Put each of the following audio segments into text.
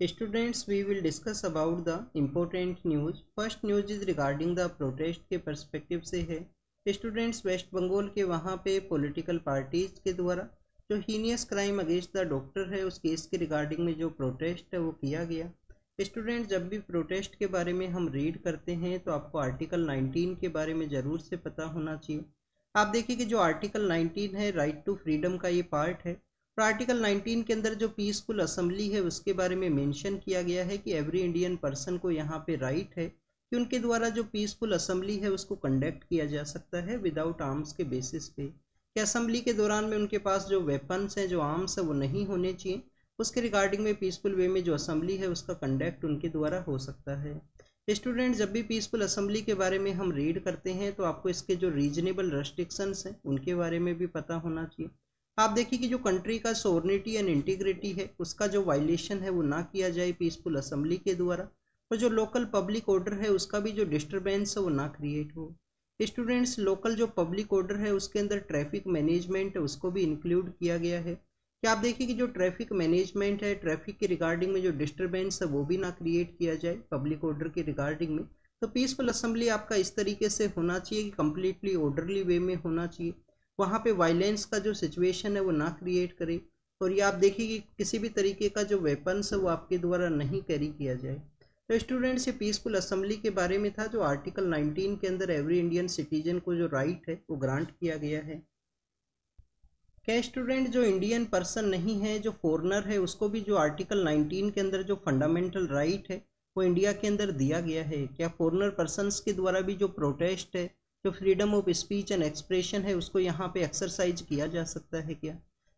Students, we will discuss about the important news. First news is regarding the protest के perspective से है। Students waste Bengal के वहाँ पे पॉलिटिकल पार्टीज़ के द्वारा जो heinous crime against the doctor है उस केस के रिगार्डिंग में जो प्रोटेस्ट है वो किया गया। स्टूडेंट जब भी प्रोटेस्ट के बारे में हम रीड करते हैं तो आपको आर्टिकल 19 के बारे में ज़रूर से पता होना चाहिए। आप देखिए कि जो आर्टिकल 19 है राइट टू फ्रीडम का ये पार्ट है और आर्टिकल 19 के अंदर जो पीसफुल असम्बली है, उसके बारे में मेंशन किया गया है कि एवरी इंडियन पर्सन को यहाँ पे राइट है कि उनके द्वारा जो पीसफुल असम्बली है, उसको कंडक्ट किया जा सकता है विदाउट आर्म्स के बेसिस पे। कि असम्बली के दौरान में उनके पास जो वेपन्स हैं, जो आर्म्स है, वो नहीं होने चाहिए। उसके रिगार्डिंग में पीसफुल वे में जो असम्बली है, उसका कंडक्ट उनके द्वारा हो सकता है। स्टूडेंट जब भी पीसफुल असम्बली के बारे में हम रीड करते हैं तो आपको इसके जो रीजनेबल रेस्ट्रिक्शंस हैं, उनके बारे में भी पता होना चाहिए। आप देखिए कि जो कंट्री का सोर्निटी एंड इंटीग्रिटी है, उसका जो वायलेशन है वो ना किया जाए पीसफुल असम्बली के द्वारा, और जो लोकल पब्लिक ऑर्डर है, उसका भी जो डिस्टर्बेंस है वो ना क्रिएट हो। स्टूडेंट्स लोकल जो पब्लिक ऑर्डर है, उसके अंदर ट्रैफ़िक मैनेजमेंट है, उसको भी इंक्लूड किया गया है। कि आप देखिए कि जो ट्रैफ़िक मैनेजमेंट है ट्रैफ़िक के रिगार्डिंग में जो डिस्टर्बेंस है, वो भी ना क्रिएट किया जाए पब्लिक ऑर्डर के रिगार्डिंग में। तो पीसफुल असम्बली आपका इस तरीके से होना चाहिए कि कम्प्लीटली ऑर्डरली वे में होना चाहिए। वहाँ पे वायलेंस का जो सिचुएशन है वो ना क्रिएट करे। और ये आप देखिए कि किसी भी तरीके का जो वेपन्स है वो आपके द्वारा नहीं कैरी किया जाए। तो स्टूडेंट्स ये पीसफुल असम्बली के बारे में था जो आर्टिकल 19 के अंदर एवरी इंडियन सिटीजन को जो राइट है वो ग्रांट किया गया है। क्या स्टूडेंट जो इंडियन पर्सन नहीं है, जो फॉरनर है, उसको भी जो आर्टिकल 19 के अंदर जो फंडामेंटल राइट है वो इंडिया के अंदर दिया गया है। क्या फॉरनर पर्सनस के द्वारा भी जो प्रोटेस्ट है जो freedom of speech and expression है, उसको यहाँ पे एक्सरसाइज किया जा सकता है क्या?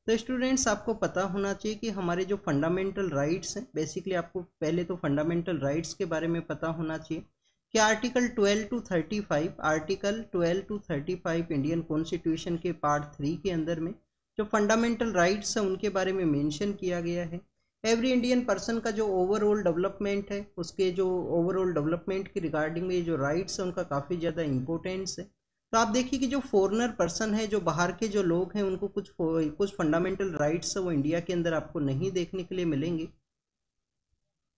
तो स्टूडेंट्स आपको पता होना चाहिए कि हमारे जो फंडामेंटल राइट्स हैं बेसिकली आपको पहले तो फंडामेंटल राइट्स के बारे में पता होना चाहिए कि article 12 to 35 article 12 to 35 Indian constitution के पार्ट थ्री के अंदर में जो फंडामेंटल राइट्स हैं, उनके बारे में मेंशन किया गया है। एवरी इंडियन पर्सन का जो ओवरऑल डेवलपमेंट है, उसके जो ओवरऑल डेवलपमेंट की रिगार्डिंग में जो राइट्स हैं, उनका काफ़ी ज़्यादा इंपॉर्टेंस है। तो आप देखिए कि जो फॉरनर पर्सन है, जो बाहर के जो लोग हैं, उनको कुछ कुछ फंडामेंटल राइट्स है वो इंडिया के अंदर आपको नहीं देखने के लिए मिलेंगे।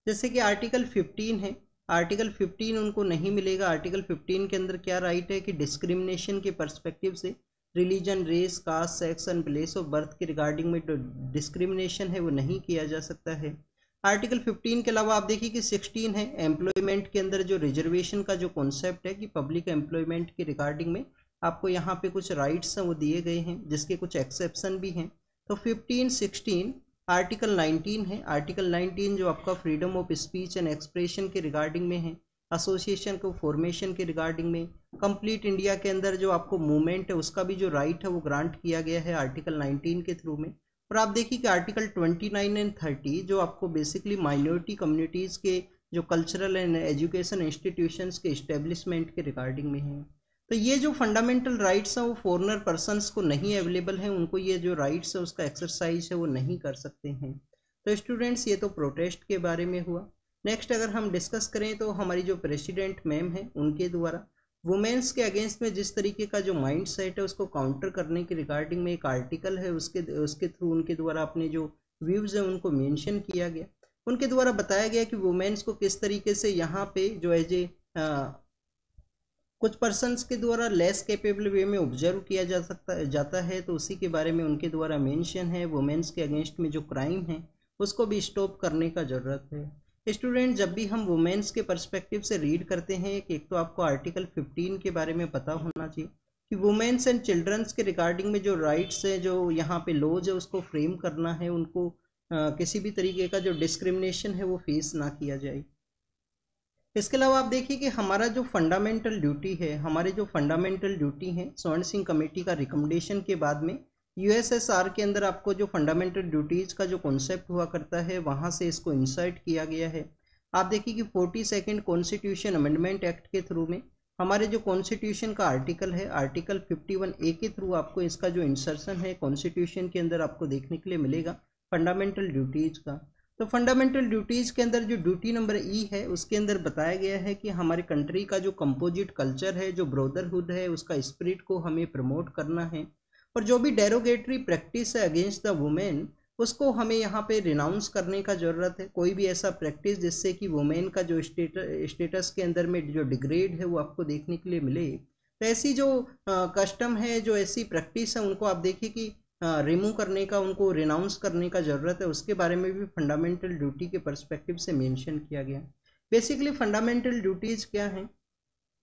जैसे कि आर्टिकल 15 है। आर्टिकल 15 उनको नहीं मिलेगा। आर्टिकल 15 के अंदर क्या राइट है कि डिस्क्रिमिनेशन के परस्पेक्टिव से religion race caste sex and place of birth के रिगार्डिंग में जो डिस्क्रिमिनेशन है, वो नहीं किया जा सकता है। आर्टिकल 15 के अलावा आप देखिए कि 16 है एम्प्लॉयमेंट के अंदर जो रिजर्वेशन का जो कॉन्सेप्ट है कि पब्लिक एम्प्लॉयमेंट के रिगार्डिंग में आपको यहाँ पे कुछ राइट्स हैं, वो दिए गए हैं, जिसके कुछ एक्सेप्शन भी हैं। तो 15 16 आर्टिकल 19 है। आर्टिकल 19 जो आपका freedom of speech and expression के रिगार्डिंग में है एसोसिएशन को फॉर्मेशन के रिगार्डिंग में कंप्लीट इंडिया के अंदर जो आपको मूवमेंट है, उसका भी जो राइट है, वो ग्रांट किया गया है आर्टिकल 19 के थ्रू में। और आप देखिए कि आर्टिकल 29 एंड 30 जो आपको बेसिकली माइनॉरिटी कम्युनिटीज़ के जो कल्चरल एंड एजुकेशन इंस्टीट्यूशंस के इस्टेब्लिशमेंट के रिगार्डिंग में है। तो ये जो फंडामेंटल राइट्स हैं, वो फॉरनर पर्सनस को नहीं अवेलेबल हैं, उनको ये जो राइट्स है, उसका एक्सरसाइज है, वो नहीं कर सकते हैं। तो स्टूडेंट्स ये तो प्रोटेस्ट के बारे में हुआ। नेक्स्ट अगर हम डिस्कस करें तो हमारी जो प्रेसिडेंट मैम है, उनके द्वारा वुमेन्स के अगेंस्ट में जिस तरीके का जो माइंड सेट है, उसको काउंटर करने के रिगार्डिंग में एक आर्टिकल है, उसके उसके थ्रू उनके द्वारा अपने जो व्यूज़ हैं, उनको मेंशन किया गया। उनके द्वारा बताया गया कि वुमेन्स को किस तरीके से यहाँ पे जो एज ए कुछ पर्सनस के द्वारा लेस कैपेबल वे में ऑब्ज़र्व किया जा सकता, जाता है तो उसी के बारे में उनके द्वारा मेंशन है। वुमेन्स के अगेंस्ट में जो क्राइम है, उसको भी स्टॉप करने का ज़रूरत है। स्टूडेंट जब भी हम वुमेन्स के परस्पेक्टिव से रीड करते हैं एक तो आपको आर्टिकल 15 के बारे में पता होना चाहिए कि वुमेन्स एंड चिल्ड्रंस के रिगार्डिंग में जो राइट्स हैं जो यहाँ पे लॉज है उसको फ्रेम करना है उनको आ, किसी भी तरीके का जो डिस्क्रिमिनेशन है वो फेस ना किया जाए। इसके अलावा आप देखिए कि हमारा जो फंडामेंटल ड्यूटी है हमारे जो फंडामेंटल ड्यूटी है स्वर्ण सिंह कमेटी का रिकमेंडेशन के बाद में यूएसएसआर के अंदर आपको जो फंडामेंटल ड्यूटीज़ का जो कॉन्सेप्ट हुआ करता है, वहाँ से इसको इंसर्ट किया गया है। आप देखिए कि forty second constitution amendment act के थ्रू में हमारे जो कॉन्स्टिट्यूशन का आर्टिकल है आर्टिकल 51 ए के थ्रू आपको इसका जो इंसर्शन है कॉन्स्टिट्यूशन के अंदर आपको देखने के लिए मिलेगा फंडामेंटल ड्यूटीज़ का। तो फंडामेंटल ड्यूटीज़ के अंदर जो ड्यूटी नंबर ई है, उसके अंदर बताया गया है कि हमारे कंट्री का जो कंपोजिट कल्चर है, जो ब्रोदरहुड है, उसका स्पिरिट को हमें प्रमोट करना है। और जो भी डेरोगेटरी प्रैक्टिस है अगेंस्ट द वुमेन उसको हमें यहाँ पे रिनाउंस करने का ज़रूरत है। कोई भी ऐसा प्रैक्टिस जिससे कि वुमेन का जो स्टेटस के अंदर में जो डिग्रेड है वो आपको देखने के लिए मिले। तो ऐसी जो कस्टम है जो ऐसी प्रैक्टिस है उनको आप देखिए कि रिमूव करने का उनको रिनाउंस करने का ज़रूरत है। उसके बारे में भी फंडामेंटल ड्यूटी के परस्पेक्टिव से मेंशन किया गया। बेसिकली फंडामेंटल ड्यूटीज़ क्या हैं?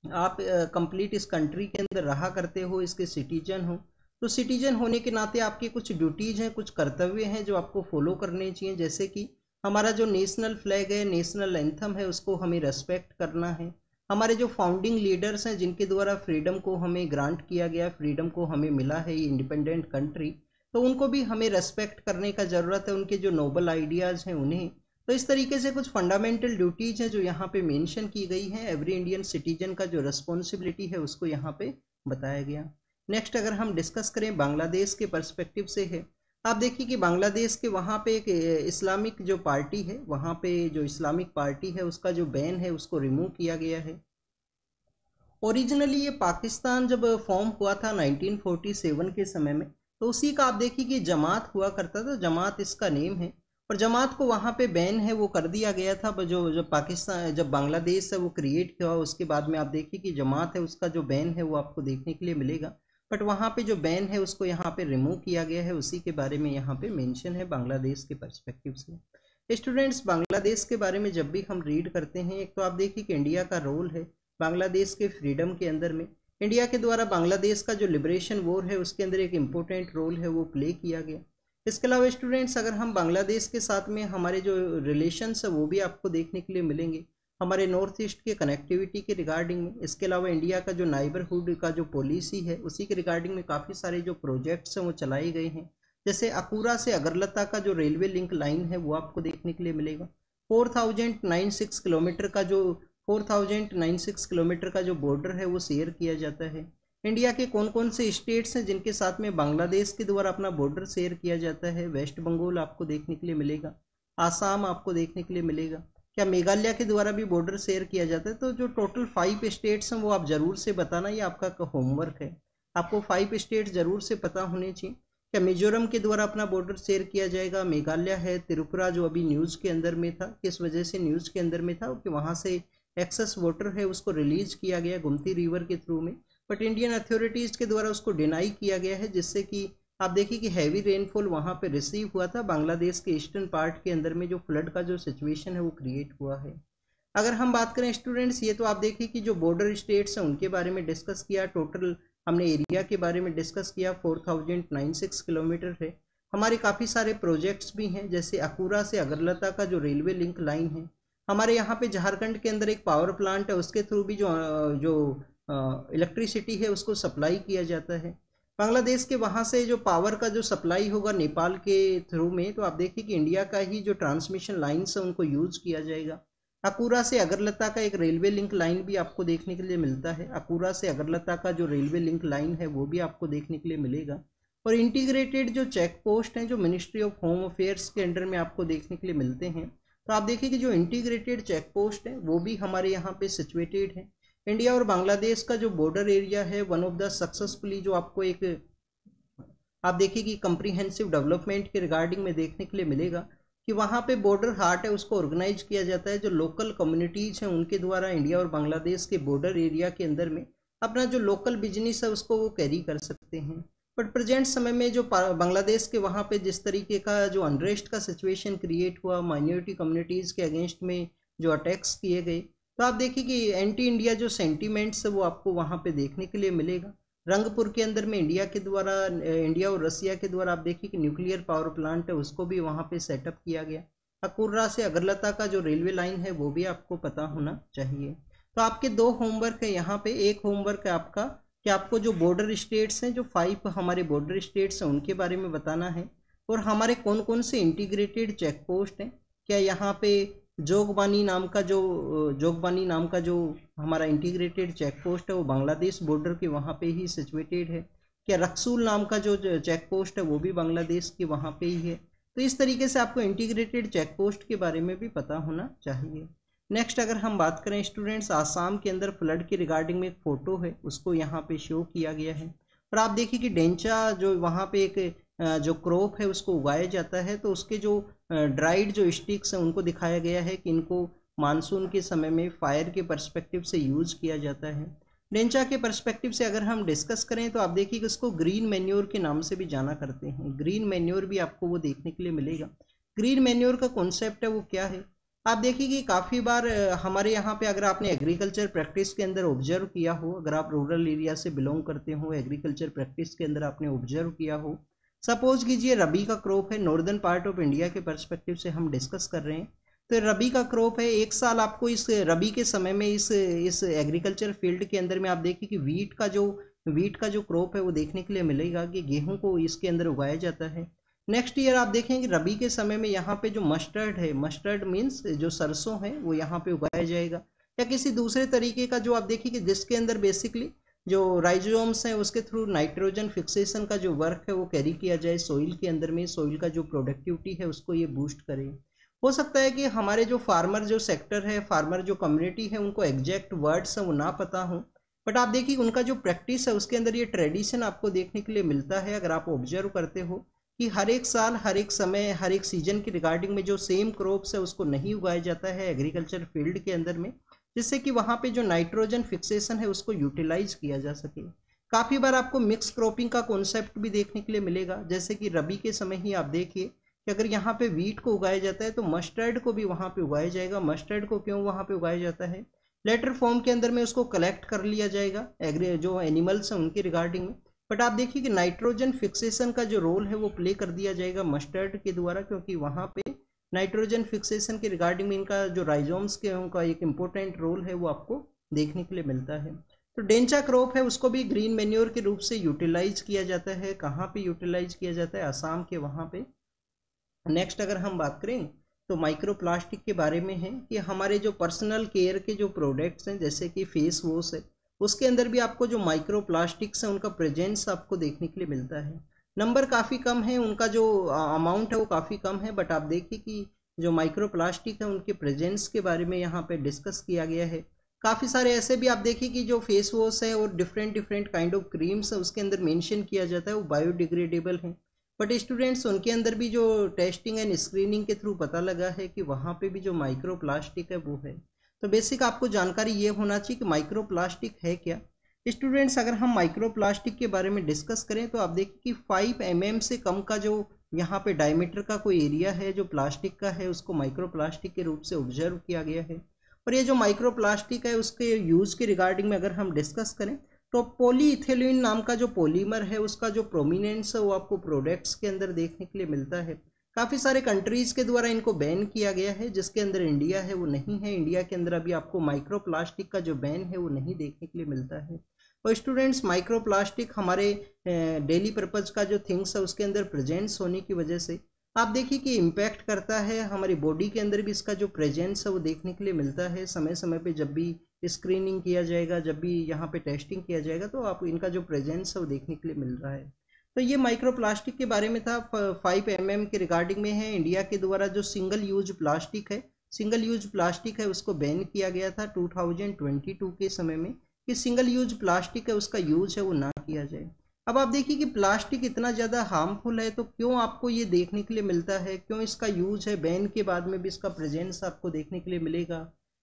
आप कंप्लीट uh, इस कंट्री के अंदर रहा करते हो इसके सिटीजन हो तो सिटीजन होने के नाते आपके कुछ ड्यूटीज़ हैं, कुछ कर्तव्य हैं जो आपको फॉलो करने चाहिए। जैसे कि हमारा जो नेशनल फ्लैग है नेशनल एंथम है, उसको हमें रेस्पेक्ट करना है। हमारे जो फाउंडिंग लीडर्स हैं, जिनके द्वारा फ्रीडम को हमें ग्रांट किया गया फ्रीडम को हमें मिला है, ये इंडिपेंडेंट कंट्री तो उनको भी हमें रेस्पेक्ट करने का ज़रूरत है, उनके जो नोबल आइडियाज़ हैं, उन्हें। तो इस तरीके से कुछ फंडामेंटल ड्यूटीज़ हैं जो यहाँ पे मेंशन की गई हैं। एवरी इंडियन सिटीजन का जो रिस्पॉन्सिबिलिटी है, उसको यहाँ पे बताया गया। नेक्स्ट अगर हम डिस्कस करें बांग्लादेश के परस्पेक्टिव से है, आप देखिए कि बांग्लादेश के वहाँ पे एक इस्लामिक जो पार्टी है, वहाँ पे जो इस्लामिक पार्टी है, उसका जो बैन है, उसको रिमूव किया गया है। ओरिजिनली ये पाकिस्तान जब फॉर्म हुआ था 1947 के समय में तो उसी का आप देखिए कि जमात हुआ करता था, जमात इसका नेम है। और जमात को वहाँ पे बैन है, वो कर दिया गया था जो, जब पाकिस्तान, जब बांग्लादेश है, वो क्रिएट हुआ, उसके बाद में आप देखिए कि जमात है, उसका जो बैन है, वो आपको देखने के लिए मिलेगा। बट वहाँ पे जो बैन है, उसको यहाँ पे रिमूव किया गया है। उसी के बारे में यहाँ पे मेंशन है बांग्लादेश के परस्पेक्टिव से स्टूडेंट्स बांग्लादेश के बारे में जब भी हम रीड करते हैं, एक तो आप देखिए कि इंडिया का रोल है बांग्लादेश के फ्रीडम के अंदर में। इंडिया के द्वारा बांग्लादेश का जो लिबरेशन वॉर है, उसके अंदर एक इम्पोर्टेंट रोल है, वो प्ले किया गया। इसके अलावा स्टूडेंट्स अगर हम बांग्लादेश के साथ में हमारे जो रिलेशंस है, वो भी आपको देखने के लिए मिलेंगे। हमारे नॉर्थ ईस्ट के कनेक्टिविटी के रिगार्डिंग में इसके अलावा इंडिया का जो नाइबरहुड का जो पॉलिसी है, उसी के रिगार्डिंग में काफ़ी सारे जो प्रोजेक्ट्स हैं, वो चलाए गए हैं। जैसे अकूरा से अगरलता का जो रेलवे लिंक लाइन है, वो आपको देखने के लिए मिलेगा। Four thousand nine six kilometre का जो, four thousand nine six kilometre का जो बॉर्डर है, वो शेयर किया जाता है। इंडिया के कौन कौन से स्टेट्स हैं, जिनके साथ में बांग्लादेश के द्वारा अपना बॉर्डर शेयर किया जाता है, वेस्ट बंगाल आपको देखने के लिए मिलेगा, आसाम आपको देखने के लिए मिलेगा क्या मेघालय के द्वारा भी बॉर्डर शेयर किया जाता है? तो जो टोटल फाइव स्टेट्स हैं, वो आप ज़रूर से बताना, ये आपका होमवर्क है। आपको फाइव स्टेट ज़रूर से पता होने चाहिए। क्या मिजोरम के द्वारा अपना बॉर्डर शेयर किया जाएगा? मेघालय है, त्रिपुरा जो अभी न्यूज़ के अंदर में था, किस वजह से न्यूज़ के अंदर में था? कि वहाँ से एक्सेस वाटर है, उसको रिलीज़ किया गया गुमती रिवर के थ्रू में। बट इंडियन अथॉरिटीज़ के द्वारा उसको डिनाई किया गया है, जिससे कि आप देखिए कि हैवी रेनफॉल वहाँ पे रिसीव हुआ था। बांग्लादेश के ईस्टर्न पार्ट के अंदर में जो फ्लड का जो सिचुएशन है, वो क्रिएट हुआ है। अगर हम बात करें स्टूडेंट्स ये तो आप देखिए कि जो बॉर्डर स्टेट्स हैं, उनके बारे में डिस्कस किया। टोटल हमने एरिया के बारे में डिस्कस किया। Four thousand nine six kilometre है। हमारे काफ़ी सारे प्रोजेक्ट्स भी हैं, जैसे अकूरा से अगरलता का जो रेलवे लिंक लाइन है। हमारे यहाँ पे झारखंड के अंदर एक पावर प्लांट है, उसके थ्रू भी जो जो इलेक्ट्रिसिटी है, उसको सप्लाई किया जाता है। बांग्लादेश के वहाँ से जो पावर का जो सप्लाई होगा नेपाल के थ्रू में तो आप देखिए कि इंडिया का ही जो ट्रांसमिशन लाइन्स है, उनको यूज़ किया जाएगा। अकूरा से अगरलता का एक रेलवे लिंक लाइन भी आपको देखने के लिए मिलता है। अकूरा से अगरलता का जो रेलवे लिंक लाइन है, वो भी आपको देखने के लिए मिलेगा। और इंटीग्रेटेड जो चेक पोस्ट हैं, जो मिनिस्ट्री ऑफ़ होम अफेयर्स के अंडर में आपको देखने के लिए मिलते हैं। तो आप देखिए कि जो इंटीग्रेटेड चेक पोस्ट है, वो भी हमारे यहाँ पे सिचुएटेड है। इंडिया और बांग्लादेश का जो बॉर्डर एरिया है वन ऑफ़ द सक्सेसफुली जो आपको एक, आप देखिए कि कंप्रीहेंसिव डेवलपमेंट के रिगार्डिंग में देखने के लिए मिलेगा कि वहाँ पे बॉर्डर हार्ट है, उसको ऑर्गेनाइज किया जाता है। जो लोकल कम्युनिटीज़ हैं, उनके द्वारा इंडिया और बांग्लादेश के बॉर्डर एरिया के अंदर में अपना जो लोकल बिज़नेस है, उसको वो कैरी कर सकते हैं। बट प्रेजेंट समय में जो बांग्लादेश के वहाँ पे जिस तरीके का जो अनरेस्ट का सिचुएशन क्रिएट हुआ माइनॉरिटी कम्युनिटीज़ के अगेंस्ट में जो अटैक्स किए गए तो आप देखिए कि एंटी इंडिया जो सेंटीमेंट्स है वो आपको वहाँ पे देखने के लिए मिलेगा। रंगपुर के अंदर में इंडिया के द्वारा इंडिया और रसिया के द्वारा आप देखिए कि न्यूक्लियर पावर प्लांट है, उसको भी वहाँ पे सेटअप किया गया। अकुर्रा से अगरलता का जो रेलवे लाइन है, वो भी आपको पता होना चाहिए। तो आपके दो होमवर्क है यहाँ पे। एक होमवर्क है आपका कि आपको जो बॉर्डर स्टेट्स हैं, जो फाइव हमारे बॉर्डर स्टेट्स हैं, उनके बारे में बताना है। और हमारे कौन कौन से इंटीग्रेटेड चेक पोस्ट हैं? क्या यहाँ पे जोगबानी नाम का जो, जोगबानी नाम का जो हमारा इंटीग्रेटेड चेक पोस्ट है, वो बांग्लादेश बॉर्डर के वहाँ पे ही सिचुएटेड है। क्या रक्सूल नाम का जो चेक पोस्ट है, वो भी बांग्लादेश के वहाँ पे ही है? तो इस तरीके से आपको इंटीग्रेटेड चेक पोस्ट के बारे में भी पता होना चाहिए। नेक्स्ट अगर हम बात करें स्टूडेंट्स आसाम के अंदर फ्लड के रिगार्डिंग में एक फ़ोटो है, उसको यहाँ पे शो किया गया है। और आप देखिए कि डेंचा जो वहाँ पे एक जो क्रॉप है, उसको उगाया जाता है तो उसके जो ड्राइड जो स्टिक्स हैं, उनको दिखाया गया है कि इनको मानसून के समय में फायर के परस्पेक्टिव से यूज़ किया जाता है। डेंचा के परस्पेक्टिव से अगर हम डिस्कस करें तो आप देखिए कि उसको ग्रीन मैन्योर के नाम से भी जाना करते हैं। ग्रीन मैन्योर भी आपको वो देखने के लिए मिलेगा। ग्रीन मैन्योर का कॉन्सेप्ट है, वो क्या है? आप देखिए कि काफ़ी बार हमारे यहाँ पे अगर आपने एग्रीकल्चर प्रैक्टिस के अंदर ऑब्ज़र्व किया हो, अगर आप रूरल एरिया से बिलोंग करते हो एग्रीकल्चर प्रैक्टिस के अंदर आपने ऑब्ज़र्व किया हो सपोज़ कीजिए रबी का क्रॉप है नॉर्दर्न पार्ट ऑफ़ इंडिया के परस्पेक्टिव से हम डिस्कस कर रहे हैं। तो रबी का क्रॉप है, एक साल आपको इस रबी के समय में इस इस एग्रीकल्चर फ़ील्ड के अंदर में आप देखिए कि वीट का जो वीट का जो क्रॉप है वो देखने के लिए मिलेगा कि गेहूँ को इसके अंदर उगाया जाता है। नेक्स्ट ईयर आप देखेंगे रबी के समय में यहाँ पे जो मस्टर्ड है मस्टर्ड मीन्स जो सरसों है, वो यहाँ पे उगाया जाएगा। या किसी दूसरे तरीके का जो आप देखिए कि जिसके अंदर बेसिकली जो राइजोम्स हैं, उसके थ्रू नाइट्रोजन फिक्सेशन का जो वर्क है, वो कैरी किया जाए सोइल के अंदर में सोइल का जो प्रोडक्टिविटी है, उसको ये बूस्ट करे। हो सकता है कि हमारे जो फार्मर जो सेक्टर है फार्मर जो कम्युनिटी है, उनको एग्जैक्ट वर्ड्स हैं, वो ना पता हो। बट आप देखिए, उनका जो प्रैक्टिस है, उसके अंदर ये ट्रेडिशन आपको देखने के लिए मिलता है, अगर आप ऑब्ज़र्व करते हो, कि हर एक साल, हर एक समय, हर एक सीज़न की रिगार्डिंग में जो सेम क्रॉप्स है, उसको नहीं उगाया जाता है एग्रीकल्चर फ़ील्ड के अंदर में। जिससे कि वहाँ पे जो नाइट्रोजन फिक्सेशन है उसको यूटिलाइज किया जा सके। काफ़ी बार आपको मिक्स क्रॉपिंग का कॉन्सेप्ट भी देखने के लिए मिलेगा। जैसे कि रबी के समय ही आप देखिए कि अगर यहाँ पे वीट को उगाया जाता है तो मस्टर्ड को भी वहाँ पे उगाया जाएगा। मस्टर्ड को क्यों वहाँ पे उगाया जाता है? लेटर फॉर्म के अंदर में उसको कलेक्ट कर लिया जाएगा। एग्री जो एनिमल्स हैं उनके रिगार्डिंग में। बट आप देखिए कि नाइट्रोजन फिक्सेशन का जो रोल है वो प्ले कर दिया जाएगा मस्टर्ड के द्वारा, क्योंकि वहाँ पे नाइट्रोजन फिक्सेशन के रिगार्डिंग में इनका जो राइजोम्स के उनका एक इम्पोर्टेंट रोल है, वो आपको देखने के लिए मिलता है। तो डेंचा क्रॉप है, उसको भी ग्रीन मेन्योर के रूप से यूटिलाइज किया जाता है। कहाँ पे यूटिलाइज किया जाता है? आसाम के वहाँ पे। नेक्स्ट अगर हम बात करें तो माइक्रो प्लास्टिक के बारे में है कि हमारे जो पर्सनल केयर के जो प्रोडक्ट्स हैं, जैसे कि फेस वॉश है, उसके अंदर भी आपको जो माइक्रो प्लास्टिक्स हैं, उनका प्रेजेंस आपको देखने के लिए मिलता है। नंबर काफ़ी कम है, उनका जो अमाउंट है वो काफ़ी कम है बट आप देखिए कि जो माइक्रो प्लास्टिक है, उनके प्रेजेंस के बारे में यहाँ पे डिस्कस किया गया है। काफ़ी सारे ऐसे भी आप देखिए कि जो फेस वॉश है और different different kind of creams है, उसके अंदर मेंशन किया जाता है, वो बायोडिग्रेडेबल है। बट स्टूडेंट्स उनके अंदर भी जो टेस्टिंग एंड स्क्रीनिंग के थ्रू पता लगा है कि वहाँ पे भी जो माइक्रो प्लास्टिक है, वो है। तो बेसिक आपको जानकारी ये होना चाहिए कि माइक्रो प्लास्टिक है क्या? स्टूडेंट्स, अगर हम माइक्रो प्लास्टिक के बारे में डिस्कस करें तो आप देखिए कि 5 एम mm से कम का जो यहाँ पे डायमीटर का कोई एरिया है, जो प्लास्टिक का है, उसको माइक्रो प्लास्टिक के रूप से ऑब्ज़र्व किया गया है। और ये जो माइक्रो प्लास्टिक है, उसके यूज़ के रिगार्डिंग में अगर हम डिस्कस करें तो पॉलीइथेलिन नाम का जो पॉलीमर है, उसका जो प्रोमिनेंस है, वो आपको प्रोडक्ट्स के अंदर देखने के लिए मिलता है। काफ़ी सारे कंट्रीज़ के द्वारा इनको बैन किया गया है, जिसके अंदर इंडिया है, वो नहीं है। इंडिया के अंदर अभी आपको माइक्रो प्लास्टिक का जो बैन है, वो नहीं देखने के लिए मिलता है। और स्टूडेंट्स माइक्रो प्लास्टिक हमारे डेली पर्पज़ का जो थिंग्स है, उसके अंदर प्रेजेंस होने की वजह से। आप देखिए कि इम्पैक्ट करता है, हमारी बॉडी के अंदर भी इसका जो प्रेजेंस है, वो देखने के लिए मिलता है। समय समय पे जब भी स्क्रीनिंग किया जाएगा, जब भी यहाँ पे टेस्टिंग किया जाएगा तो आप इनका जो प्रेजेंस है, वो देखने के लिए मिल रहा है। तो ये माइक्रो प्लास्टिक के बारे में था फाइव एम mm के रिगार्डिंग में है। इंडिया के द्वारा जो सिंगल यूज़ प्लास्टिक है सिंगल यूज़ प्लास्टिक है, उसको बैन किया गया था 2022 के समय में। कि सिंगल यूज़ प्लास्टिक है, उसका यूज़ है, वो ना किया जाए। अब आप देखिए कि प्लास्टिक इतना ज़्यादा हार्मफुल है तो क्यों आपको ये देखने के लिए मिलता है? क्यों इसका यूज़ है? बैन के बाद में भी इसका प्रेजेंस आपको देखने के लिए मिलेगा।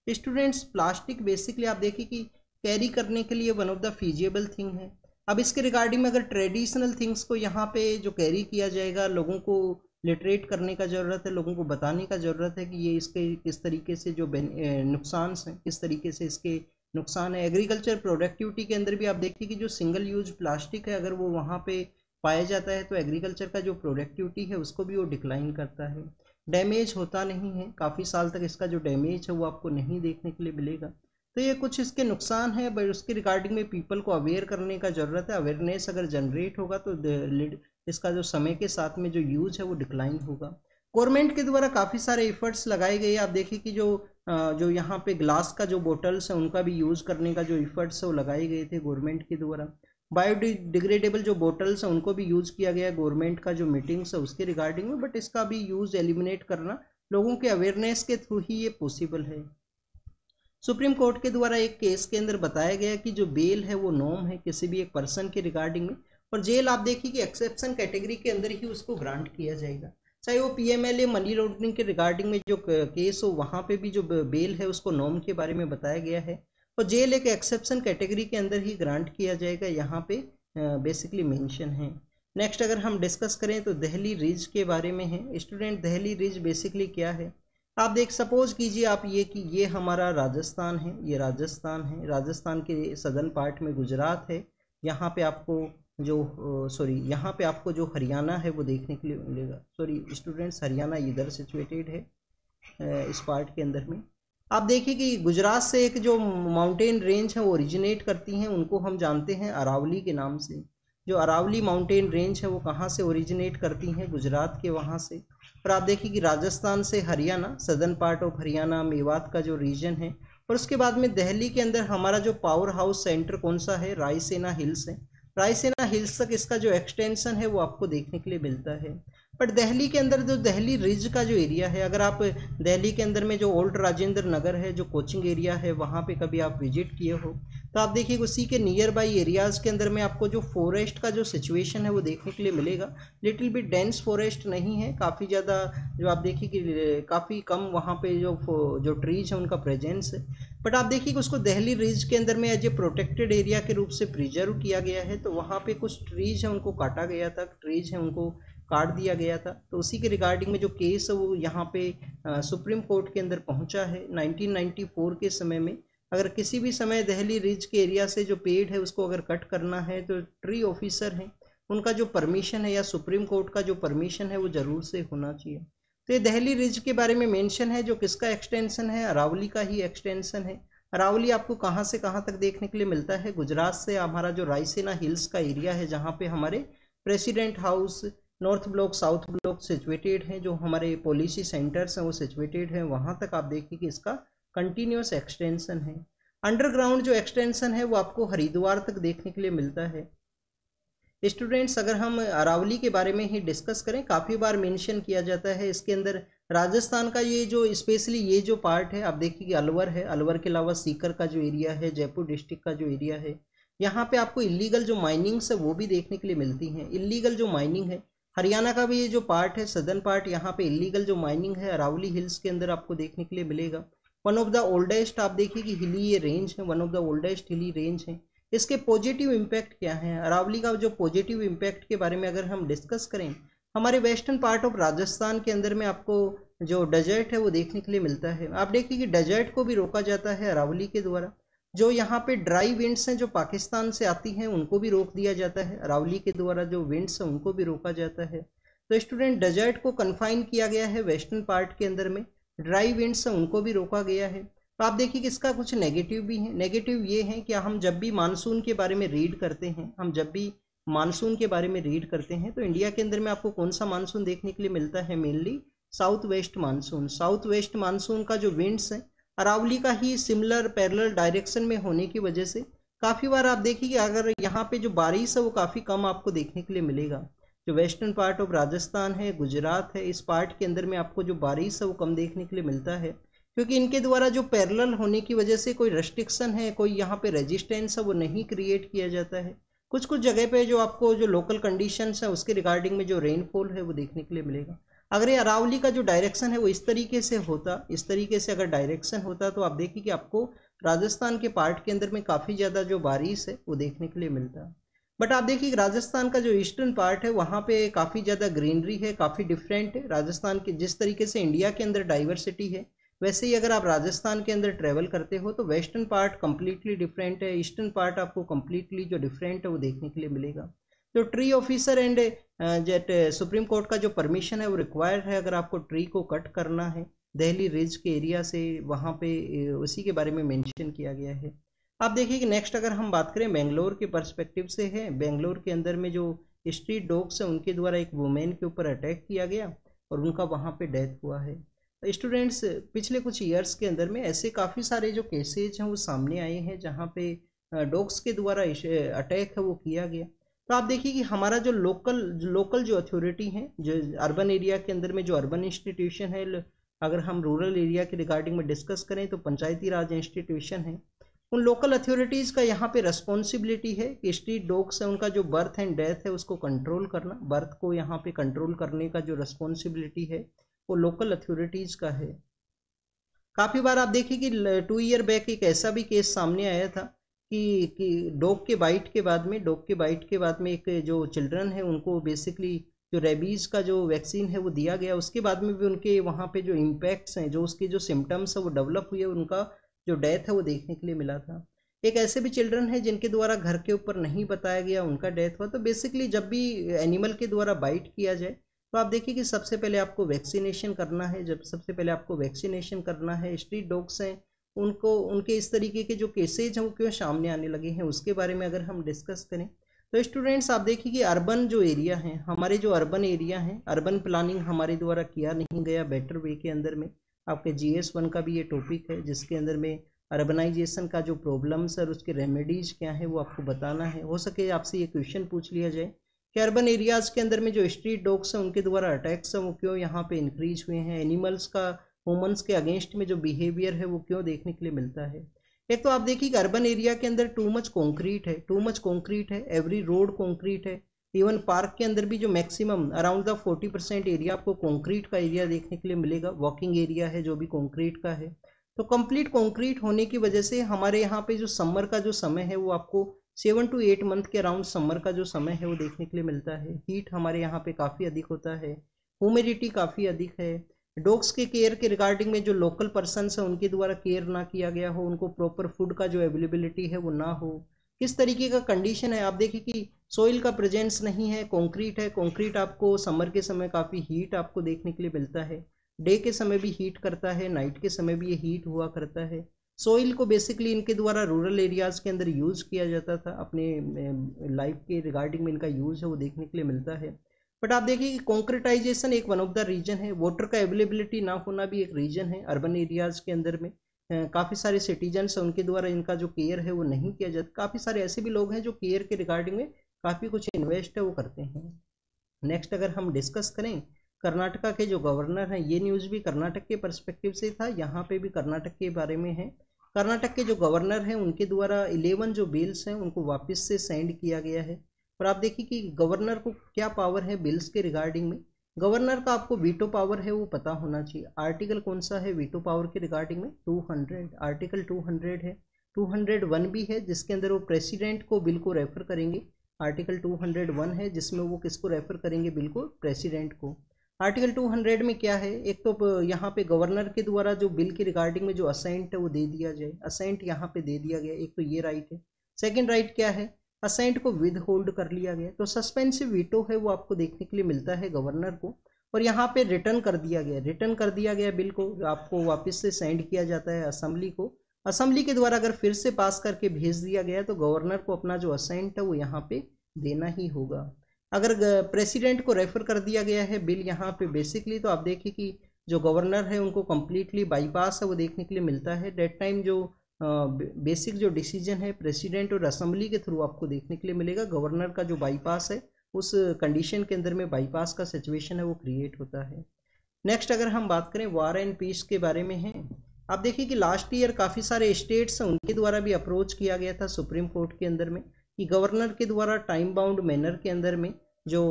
स्टूडेंट्स प्लास्टिक बेसिकली आप देखिए कि कैरी करने के लिए one of the feasible thing है। अब इसके रिगार्डिंग में अगर ट्रेडिशनल थिंग्स को यहाँ पे जो कैरी किया जाएगा, लोगों को लिटरेट करने का ज़रूरत है, लोगों को बताने का ज़रूरत है कि ये इसके किस तरीके से जो नुकसान हैं, किस तरीके से इसके नुकसान है। एग्रीकल्चर प्रोडक्टिविटी के अंदर भी आप देखिए कि जो सिंगल यूज़ प्लास्टिक है, अगर वो वहाँ पे पाया जाता है तो एग्रीकल्चर का जो प्रोडक्टिविटी है, उसको भी वो डिक्लाइन करता है। डैमेज होता नहीं है। काफ़ी साल तक इसका जो डैमेज है, वो आपको नहीं देखने के लिए मिलेगा। तो ये कुछ इसके नुकसान है बट उसके रिगार्डिंग में पीपल को अवेयर करने का ज़रूरत है। अवेयरनेस अगर जनरेट होगा तो इसका जो समय के साथ में जो यूज़ है, वो डिक्लाइन होगा। गवर्नमेंट के द्वारा काफ़ी सारे एफर्ट्स लगाए गए आप देखिए कि जो जो यहाँ पे ग्लास का जो बोटल्स है, उनका भी यूज़ करने का जो इफर्ट्स है, वो लगाए गए थे गवर्नमेंट के द्वारा। बायोडिग्रेडेबल जो बोटल्स हैं, उनको भी यूज़ किया गया गवर्नमेंट का जो मीटिंग्स है, उसके रिगार्डिंग में बट इसका भी यूज़ एलिमिनेट करना लोगों के अवेयरनेस के थ्रू ही ये पॉसिबल है। सुप्रीम कोर्ट के द्वारा एक केस के अंदर बताया गया कि जो बेल है, वो नॉम है किसी भी एक पर्सन के रिगार्डिंग में। और जेल आप देखिए कि एक्सेप्शन कैटेगरी के अंदर ही उसको ग्रांट किया जाएगा। चाहे वो पीएमएलए मनी लॉन्ड्रिंग के रिगार्डिंग में जो केस हो, वहाँ पे भी जो बेल है, उसको नॉम के बारे में बताया गया है। और जेल एक एक्सेप्शन कैटेगरी के अंदर ही ग्रांट किया जाएगा, यहाँ पे बेसिकली मेंशन है। नेक्स्ट अगर हम डिस्कस करें तो दहली रिज के बारे में है। स्टूडेंट दहली रिज बेसिकली क्या है? आप देख सपोज़ कीजिए आप ये कि ये हमारा राजस्थान है, ये राजस्थान है। राजस्थान के सदर्न पार्ट में गुजरात है। यहाँ पे आपको जो सॉरी यहाँ पे आपको जो हरियाणा है वो देखने के लिए मिलेगा। सॉरी स्टूडेंट्स हरियाणा इधर सिचुएटेड है इस पार्ट के अंदर में। आप देखिए कि गुजरात से एक जो माउंटेन रेंज है वो ओरिजिनेट करती हैं, उनको हम जानते हैं अरावली के नाम से। जो अरावली माउंटेन रेंज है वो कहाँ से ओरिजिनेट करती हैं? गुजरात के वहाँ से। और आप देखिए कि राजस्थान से Haryana southern part of Haryana, Mewat का जो रीजन है। और उसके बाद में दिल्ली के अंदर हमारा जो पावर हाउस सेंटर कौन सा है? रायसेना हिल्स है। रायसेना हिल्स तक इसका जो एक्सटेंशन है वो आपको देखने के लिए मिलता है। बट दिल्ली के अंदर जो दिल्ली रिज का जो एरिया है, अगर आप दिल्ली के अंदर में जो ओल्ड राजेंद्र नगर है, जो कोचिंग एरिया है, वहाँ पे कभी आप विज़िट किए हो तो आप देखिए उसी के नियर बाई एरियाज़ के अंदर में आपको जो फॉरेस्ट का जो सिचुएशन है वो देखने के लिए मिलेगा। लिटिल बिट डेंस फॉरेस्ट नहीं है, काफ़ी ज़्यादा जो आप देखिए कि, काफ़ी कम वहाँ पे जो जो ट्रीज है, उनका प्रेजेंस है। बट आप देखिए कि उसको दहली रिज के अंदर में एज ए प्रोटेक्टेड एरिया के रूप से प्रिजर्व किया गया है तो वहाँ पे कुछ ट्रीज है, उनको काटा गया था ट्रीज है उनको काट दिया गया था। तो उसी के रिगार्डिंग में जो केस है, वो यहाँ पे सुप्रीम कोर्ट के अंदर पहुँचा है 1994 के समय में। अगर किसी भी समय दहली रिज के एरिया से जो पेड़ है, उसको अगर कट करना है तो ट्री ऑफिसर हैं। उनका जो परमिशन है या सुप्रीम कोर्ट का जो परमिशन है, वो ज़रूर से होना चाहिए। तो ये दहली रिज के बारे में मेंशन है, जो किसका एक्सटेंशन है? अरावली का ही एक्सटेंशन है। अरावली आपको कहाँ से कहाँ तक देखने के लिए मिलता है? गुजरात से हमारा जो रायसेना हिल्स का एरिया है, जहाँ पे हमारे president house north block, south block situated हैं, जो हमारे पॉलिसी सेंटर्स हैं, वो सिचुएटेड हैं। वहाँ तक आप देखिए कि इसका कंटिन्यूस एक्सटेंशन है। अंडरग्राउंड जो एक्सटेंशन है, वो आपको हरिद्वार तक देखने के लिए मिलता है। स्टूडेंट्स अगर हम अरावली के बारे में ही डिस्कस करें, काफ़ी बार मेंशन किया जाता है। इसके अंदर राजस्थान का ये जो स्पेशली ये जो पार्ट है, आप देखिए कि अलवर है। अलवर के अलावा सीकर का जो एरिया है, जयपुर डिस्ट्रिक्ट का जो एरिया है। यहाँ पे आपको इलीगल जो माइनिंग्स है, वो भी देखने के लिए मिलती हैं। इलीगल जो माइनिंग है हरियाणा का भी ये जो पार्ट है सदर्न पार्ट, यहाँ पे इलीगल जो माइनिंग है, अरावली हिल्स के अंदर आपको देखने के लिए मिलेगा। वन ऑफ़ द ओल्डेस्ट आप देखिए कि हिली ये रेंज है one of the oldest hilly range है। इसके पॉजिटिव इम्पैक्ट क्या है? अरावली का जो पॉजिटिव इम्पैक्ट के बारे में अगर हम डिस्कस करें, हमारे वेस्टर्न पार्ट ऑफ़ राजस्थान के अंदर में आपको जो डेजर्ट है, वो देखने के लिए मिलता है। आप देखिए कि डेजर्ट को भी रोका जाता है अरावली के द्वारा। जो यहाँ पे ड्राई विंड्स हैं, जो पाकिस्तान से आती हैं, उनको भी रोक दिया जाता है। अरावली के द्वारा जो विंड्स हैं, उनको भी रोका जाता है। तो स्टूडेंट डेजर्ट को कन्फाइन किया गया है वेस्टर्न पार्ट के अंदर में। ड्राई विंड्स हैं, उनको भी रोका गया है। तो आप देखिए कि इसका कुछ नेगेटिव भी है। नेगेटिव ये है कि हम जब भी मानसून के बारे में रीड करते हैं, हम जब भी मानसून के बारे में रीड करते हैं तो इंडिया के अंदर में आपको कौन सा मानसून देखने के लिए मिलता है? Mainly south west monsoon south west monsoon का जो विंड्स है अरावली का ही सिमिलर पैरेलल डायरेक्शन में होने की वजह से काफ़ी बार आप देखिए अगर यहाँ पे जो बारिश है वो काफ़ी कम आपको देखने के लिए मिलेगा। जो वेस्टर्न पार्ट ऑफ़ राजस्थान है, गुजरात है, इस पार्ट के अंदर में आपको जो बारिश है वो कम देखने के लिए मिलता है। क्योंकि इनके द्वारा जो पैरेलल होने की वजह से कोई रेस्ट्रिक्शन है, कोई यहाँ पे रेजिस्टेंस है, वो नहीं क्रिएट किया जाता है। कुछ कुछ जगह पे जो आपको जो लोकल कंडीशंस है, उसके रिगार्डिंग में जो रेनफॉल है वो देखने के लिए मिलेगा। अगर ये अरावली का जो डायरेक्शन है, वो इस तरीके से होता, इस तरीके से अगर डायरेक्शन होता तो आप देखिए कि आपको राजस्थान के पार्ट के अंदर में काफ़ी ज़्यादा जो बारिश है, वो देखने के लिए मिलता। बट आप देखिए राजस्थान का जो ईस्टर्न पार्ट है, वहाँ पे काफ़ी ज़्यादा ग्रीनरी है, काफ़ी डिफरेंट है। राजस्थान के, जिस तरीके से इंडिया के अंदर डाइवर्सिटी है, वैसे ही अगर आप राजस्थान के अंदर ट्रेवल करते हो तो वेस्टर्न पार्ट कम्प्लीटली डिफरेंट है। ईस्टर्न पार्ट आपको कम्प्लीटली जो डिफरेंट है, वो देखने के लिए मिलेगा। तो tree officer and jet Supreme Court का जो परमिशन है, वो रिक्वायर्ड है, अगर आपको ट्री को कट करना है दहली रिज के एरिया से वहाँ पे उसी के बारे में मेंशन किया गया है। आप देखिए कि नेक्स्ट अगर हम बात करें बेंगलोर के पर्सपेक्टिव से है बेंगलोर के अंदर में जो स्ट्रीट डॉग्स हैं, उनके द्वारा एक वुमेन के ऊपर अटैक किया गया और उनका वहाँ पे डेथ हुआ है। स्टूडेंट्स पिछले कुछ ईयर्स के अंदर में ऐसे काफ़ी सारे जो केसेज हैं, वो सामने आए हैं, जहाँ पे डॉग्स के द्वारा अटैक है, वो किया गया। तो आप देखिए कि हमारा जो लोकल लोकल जो अथॉरिटी है, जो अर्बन एरिया के अंदर में जो अर्बन इंस्टीट्यूशन है अगर हम रूरल एरिया के रिगार्डिंग में डिस्कस करें तो पंचायती राज इंस्टीट्यूशन है। उन लोकल अथॉरिटीज़ का यहाँ पे रेस्पॉन्सिबिलिटी है कि स्ट्रीट डॉग्स है, उनका जो बर्थ एंड डेथ है, उसको कंट्रोल करना। बर्थ को यहाँ पे कंट्रोल करने का जो रेस्पॉन्सिबिलिटी है, वो लोकल अथॉरिटीज़ का है। काफ़ी बार आप देखिए कि टू ईयर बैक एक ऐसा भी केस सामने आया था कि कि डॉग के बाइट के बाद में, डॉग के बाइट के बाद में एक जो चिल्ड्रन है, उनको बेसिकली जो रेबीज़ का जो वैक्सीन है वो दिया गया। उसके बाद में भी उनके वहाँ पे जो इम्पैक्ट्स हैं, जो उसके जो सिम्टम्स है, वो डेवलप हुए उनका जो डेथ है वो देखने के लिए मिला था। एक ऐसे भी चिल्ड्रन है जिनके द्वारा घर के ऊपर नहीं बताया गया उनका डेथ हुआ तो बेसिकली जब भी एनिमल के द्वारा बाइट किया जाए तो आप देखिए कि सबसे पहले आपको वैक्सीनेशन करना है। जब सबसे पहले आपको वैक्सीनेशन करना है स्ट्रीट डॉग्स हैं उनको, उनके इस तरीके के जो केसेज हैं, वो क्यों सामने आने लगे हैं, उसके बारे में अगर हम डिस्कस करें तो स्टूडेंट्स आप देखिए कि अर्बन जो एरिया हैं, हमारे जो अर्बन एरिया हैं अर्बन प्लानिंग हमारे द्वारा किया नहीं गया बेटर वे के अंदर में। आपके जी एस वन का भी ये टॉपिक है, जिसके अंदर में अर्बनाइजेशन का जो प्रॉब्लम्स और उसके रेमेडीज़ क्या है, वो आपको बताना है। हो सके आपसे ये क्वेश्चन पूछ लिया जाए कि अर्बन एरियाज़ के अंदर में जो स्ट्रीट डॉग्स हैं, उनके द्वारा अटैक्स हैं, वो क्यों यहाँ पे इंक्रीज हुए हैं? एनिमल्स का ह्यूमन्स के अगेंस्ट में जो बिहेवियर है, वो क्यों देखने के लिए मिलता है? एक तो आप देखिए कि अर्बन एरिया के अंदर टू मच कॉन्क्रीट है टू मच कॉन्क्रीट है एवरी रोड कॉन्क्रीट है इवन पार्क के अंदर भी जो maximum around the forty percent area आपको कॉन्क्रीट का एरिया देखने के लिए मिलेगा वॉकिंग एरिया है, जो भी कॉन्क्रीट का है। तो कंप्लीट कॉन्क्रीट होने की वजह से हमारे यहाँ पे जो समर का जो समय है, वो आपको सेवन टू एट मंथ के अराउंड समर का जो समय है, वो देखने के लिए मिलता है। हीट हमारे यहाँ पे काफ़ी अधिक होता है ह्यूमिडिटी काफ़ी अधिक है डॉग्स के केयर के रिगार्डिंग में जो लोकल पर्सन है, उनके द्वारा केयर ना किया गया हो, उनको प्रॉपर फ़ूड का जो अवेलेबिलिटी है वो ना हो, किस तरीके का कंडीशन है? आप देखिए कि सोइल का प्रेजेंस नहीं है कॉन्क्रीट है कॉन्क्रीट आपको समर के समय काफ़ी हीट आपको देखने के लिए मिलता है, डे के समय भी हीट करता है नाइट के समय भी ये हीट हुआ करता है। सोइल को बेसिकली इनके द्वारा रूरल एरियाज़ के अंदर यूज़ किया जाता था, अपने लाइफ के रिगार्डिंग में इनका यूज़ है, वो देखने के लिए मिलता है। बट आप देखिए कि कॉन्क्रिटाइजेशन एक वन ऑफ़ द रीजन है। वाटर का अवेलेबिलिटी ना होना भी एक रीजन है अर्बन एरियाज़ के अंदर में। काफ़ी सारे सिटीजन्स हैं उनके द्वारा इनका जो केयर है वो नहीं किया जाता। काफ़ी सारे ऐसे भी लोग हैं जो केयर के रिगार्डिंग में काफ़ी कुछ इन्वेस्ट है वो करते हैं। नेक्स्ट अगर हम डिस्कस करें, कर्नाटका के जो गवर्नर हैं, ये न्यूज़ भी कर्नाटक के परस्पेक्टिव से था, यहाँ पे भी कर्नाटक के बारे में है। कर्नाटक के जो गवर्नर हैं, उनके द्वारा इलेवन जो बिल्स हैं, उनको वापस से सेंड किया गया है। और आप देखिए कि गवर्नर को क्या पावर है बिल्स के रिगार्डिंग में? गवर्नर का आपको वीटो पावर है, वो पता होना चाहिए। आर्टिकल कौन सा है वीटो पावर के रिगार्डिंग में? 200 आर्टिकल 200 है। 201 भी है, जिसके अंदर वो प्रेसिडेंट को बिल को रेफर करेंगे। आर्टिकल 201 है, जिसमें वो किसको रेफर करेंगे बिल को? प्रेसिडेंट को। आर्टिकल 200 में क्या है? एक तो यहाँ पे गवर्नर के द्वारा जो बिल के रिगार्डिंग में जो असेंट है, वो दे दिया जाए। असेंट यहाँ पे दे दिया गया। एक तो ये राइट है। सेकेंड राइट क्या है? असेंट को विद होल्ड कर लिया गया। तो सस्पेंसिव वीटो है, वो आपको देखने के लिए मिलता है गवर्नर को। और यहाँ पे रिटर्न कर दिया गया। रिटर्न कर दिया गया बिल को, आपको वापस से सेंड किया जाता है असम्बली को। असम्बली के द्वारा अगर फिर से पास करके भेज दिया गया तो गवर्नर को अपना जो असेंट है, वो यहाँ पे देना ही होगा। अगर प्रेसिडेंट को रेफर कर दिया गया है बिल यहाँ पे बेसिकली तो आप देखिए कि जो गवर्नर है, उनको कम्प्लीटली बाईपास है, वो देखने के लिए मिलता है। डेट टाइम जो बेसिक जो डिसीज़न है, प्रेसिडेंट और असम्बली के थ्रू आपको देखने के लिए मिलेगा। गवर्नर का जो बाईपास है, उस कंडीशन के अंदर में बाईपास का सिचुएशन है, वो क्रिएट होता है। नेक्स्ट अगर हम बात करें, वार एंड पीस के बारे में है। आप देखिए कि लास्ट ईयर काफ़ी सारे स्टेट्स हैं उनके द्वारा भी अप्रोच किया गया था, सुप्रीम कोर्ट के अंदर में, कि गवर्नर के द्वारा टाइम बाउंड मैनर के अंदर में, जो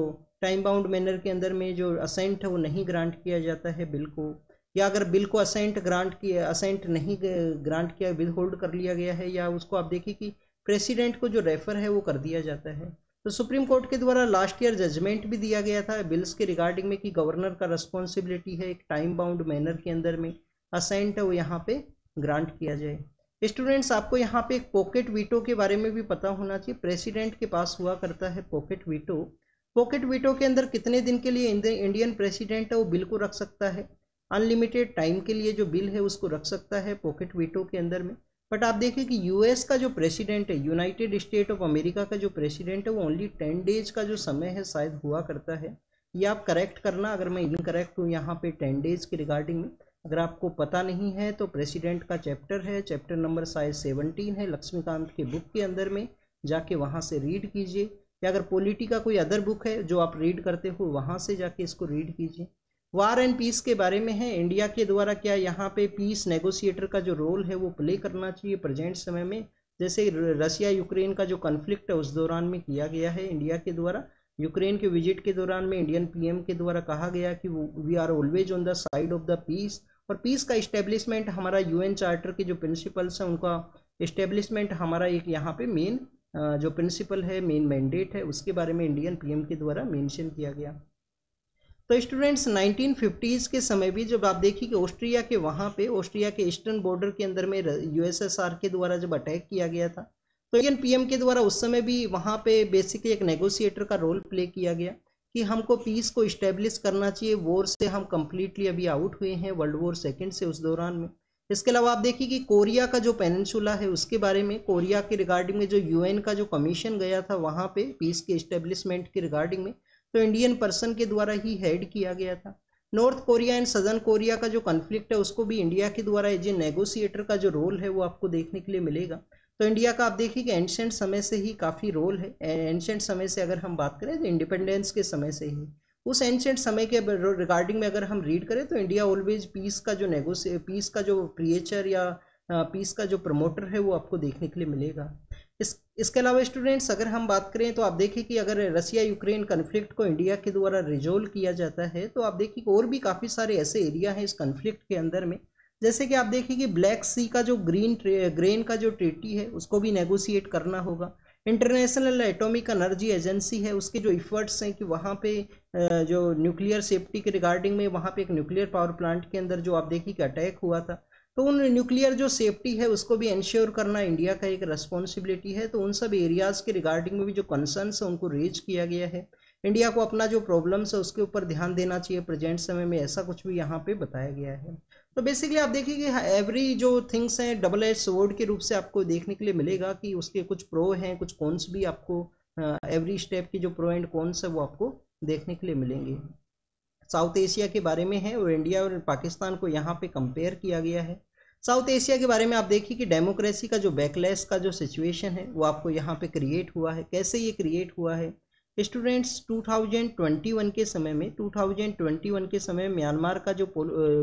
टाइम बाउंड मैनर के अंदर में जो असेंट है, वो नहीं ग्रांट किया जाता है, बिल को या अगर बिल को असेंट ग्रांट किया, असेंट नहीं ग्रांट किया विद होल्ड कर लिया गया है, या उसको आप देखिए कि प्रेसिडेंट को जो रेफर है वो कर दिया जाता है। तो सुप्रीम कोर्ट के द्वारा लास्ट ईयर जजमेंट भी दिया गया था, बिल्स के रिगार्डिंग में कि गवर्नर का रिस्पॉन्सिबिलिटी है एक टाइम बाउंड मैनर के अंदर में असेंट है वो यहाँ पे ग्रांट किया जाए। स्टूडेंट्स, आपको यहाँ पे एक पॉकेट वीटो के बारे में भी पता होना चाहिए। प्रेसिडेंट के पास हुआ करता है पॉकेट वीटो। पॉकेट वीटो के अंदर कितने दिन के लिए इंडियन प्रेसिडेंट है वो बिल को रख सकता है? अनलिमिटेड टाइम के लिए जो बिल है उसको रख सकता है पॉकेट वीटो के अंदर में। बट आप देखें कि यूएस का जो प्रेसिडेंट है, यूनाइटेड स्टेट ऑफ़ अमेरिका का जो प्रेसिडेंट है, वो ओनली टेन डेज़ का जो समय है शायद हुआ करता है। ये आप करेक्ट करना अगर मैं इनकरेक्ट हूँ यहाँ पे टेन डेज़ के रिगार्डिंग में। अगर आपको पता नहीं है तो प्रेसिडेंट का चैप्टर है चैप्टर नंबर शायद सेवनटीन है लक्ष्मीकांत के बुक के अंदर में। जाके वहाँ से रीड कीजिए। या अगर पॉलिटी का कोई अदर बुक है जो आप रीड करते हो, वहाँ से जाके इसको रीड कीजिए। वार एंड पीस के बारे में है। इंडिया के द्वारा क्या यहाँ पे पीस नेगोशिएटर का जो रोल है, वो प्ले करना चाहिए प्रेजेंट समय में? जैसे रसिया यूक्रेन का जो कन्फ्लिक्ट है, उस दौरान में किया गया है इंडिया के द्वारा। यूक्रेन के विज़िट के दौरान में इंडियन पीएम के द्वारा कहा गया कि we are always on the side of the peace और पीस का इस्टेब्लिशमेंट हमारा यूएन चार्टर के जो प्रिंसिपल्स हैं, उनका इस्टेब्लिशमेंट हमारा एक यहाँ पे मेन जो प्रिंसिपल है मेन मैंडेट है, उसके बारे में इंडियन पीएम के द्वारा मेंशन किया गया। तो स्टूडेंट्स 1950s के समय भी जब आप देखिए कि ऑस्ट्रिया के वहाँ पे, ऑस्ट्रिया के ईस्टर्न बॉर्डर के अंदर में यूएसएसआर के द्वारा जब अटैक किया गया था तो इंडियन पीएम के द्वारा उस समय भी वहाँ पे बेसिकली एक नेगोशिएटर का रोल प्ले किया गया कि हमको पीस को इस्टेब्लिश करना चाहिए। वॉर से हम कम्प्लीटली अभी आउट हुए हैं वर्ल्ड वॉर सेकेंड से उस दौरान में। इसके अलावा आप देखिए कि कोरिया का जो पेनसुला है, उसके बारे में कोरिया के रिगार्डिंग में जो यूएन का जो कमीशन गया था, वहाँ पे पीस के इस्टेब्लिशमेंट के रिगार्डिंग में तो इंडियन पर्सन के द्वारा ही हेड किया गया था। North Korea and southern Korea का जो कन्फ्लिक्ट है, उसको भी इंडिया के द्वारा एज ए नेगोशिएटर का जो रोल है, वो आपको देखने के लिए मिलेगा। तो इंडिया का आप देखिए कि एंशेंट समय से ही काफ़ी रोल है। एंशेंट समय से अगर हम बात करें तो इंडिपेंडेंस के समय से ही। उस एंशेंट समय के रिगार्डिंग में अगर हम रीड करें तो इंडिया ऑलवेज पीस का जो नेगोशिए पीस का जो क्रिएचर या पीस का जो प्रमोटर है, वो आपको देखने के लिए मिलेगा। इस, इसके अलावा स्टूडेंट्स अगर हम बात करें तो आप देखिए कि अगर रसिया यूक्रेन कन्फ्लिक्ट को इंडिया के द्वारा रिजोल्व किया जाता है तो आप देखिए और भी काफ़ी सारे ऐसे एरिया हैं इस कन्फ्लिक्ट के अंदर में। जैसे कि आप देखिए कि ब्लैक सी का जो ग्रीन ग्रेन का जो ट्रेटी है, उसको भी नेगोशिएट करना होगा। इंटरनेशनल एटॉमिक एनर्जी एजेंसी है, उसके जो इफर्ट्स हैं कि वहाँ पे जो न्यूक्लियर सेफ्टी के रिगार्डिंग में वहाँ पे एक न्यूक्लियर पावर प्लांट के अंदर जो आप देखिए कि अटैक हुआ था तो उन न्यूक्लियर जो सेफ्टी है, उसको भी इंश्योर करना इंडिया का एक रिस्पॉन्सिबिलिटी है। तो उन सब एरियाज़ के रिगार्डिंग में भी जो कंसर्न्स है, उनको रेज किया गया है। इंडिया को अपना जो प्रॉब्लम्स है, उसके ऊपर ध्यान देना चाहिए। प्रेजेंट समय में ऐसा कुछ भी यहाँ पे बताया गया है। तो बेसिकली आप देखिए कि एवरी जो थिंग्स हैं डबल एज सोर्ड के रूप से आपको देखने के लिए मिलेगा कि उसके कुछ प्रो हैं, कुछ कॉन्स भी आपको एवरी स्टेप की जो प्रो एंड कॉन्स है, वो आपको देखने के लिए मिलेंगे। साउथ एशिया के बारे में है और इंडिया और पाकिस्तान को यहाँ पे कंपेयर किया गया है। साउथ एशिया के बारे में आप देखिए कि डेमोक्रेसी का जो बैकलेस का जो सिचुएशन है, वो आपको यहाँ पे क्रिएट हुआ है। कैसे ये क्रिएट हुआ है? स्टूडेंट्स 2021 के समय में 2021 के समय म्यांमार का जो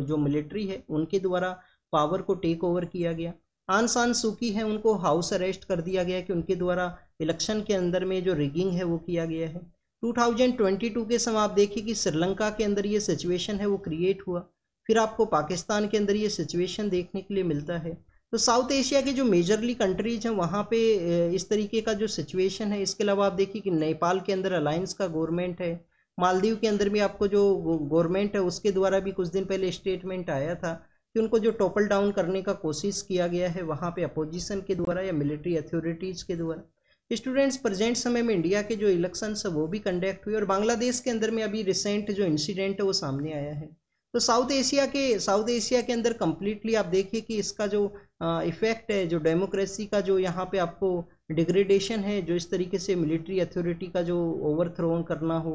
जो मिलिट्री है, उनके द्वारा पावर को टेक ओवर किया गया। आन सान सूकी है, उनको हाउस अरेस्ट कर दिया गया कि उनके द्वारा इलेक्शन के अंदर में जो रिगिंग है, वो किया गया है। 2022 के समय आप देखिए कि श्रीलंका के अंदर ये सिचुएशन है, वो क्रिएट हुआ। फिर आपको पाकिस्तान के अंदर ये सिचुएशन देखने के लिए मिलता है। तो साउथ एशिया के जो मेजरली कंट्रीज़ हैं, वहाँ पे इस तरीके का जो सिचुएशन है, इसके अलावा आप देखिए कि नेपाल के अंदर अलायंस का गवर्नमेंट है। मालदीव के अंदर भी आपको जो गवर्नमेंट है, उसके द्वारा भी कुछ दिन पहले स्टेटमेंट आया था कि उनको जो टोपल डाउन करने का कोशिश किया गया है, वहाँ पे अपोजिशन के द्वारा या मिलिट्री अथॉरिटीज़ के द्वारा। स्टूडेंट्स प्रेजेंट समय में इंडिया के जो इलेक्शन है, वो भी कंडक्ट हुए और बांग्लादेश के अंदर में अभी रिसेंट जो इंसिडेंट है, वो सामने आया है। तो साउथ एशिया के साउथ एशिया के अंदर कम्प्लीटली आप देखिए कि इसका जो इफ़ेक्ट है, जो डेमोक्रेसी का जो यहाँ पे आपको डिग्रेडेशन है, जो इस तरीके से मिलिट्री अथॉरिटी का जो ओवरथ्रोन करना हो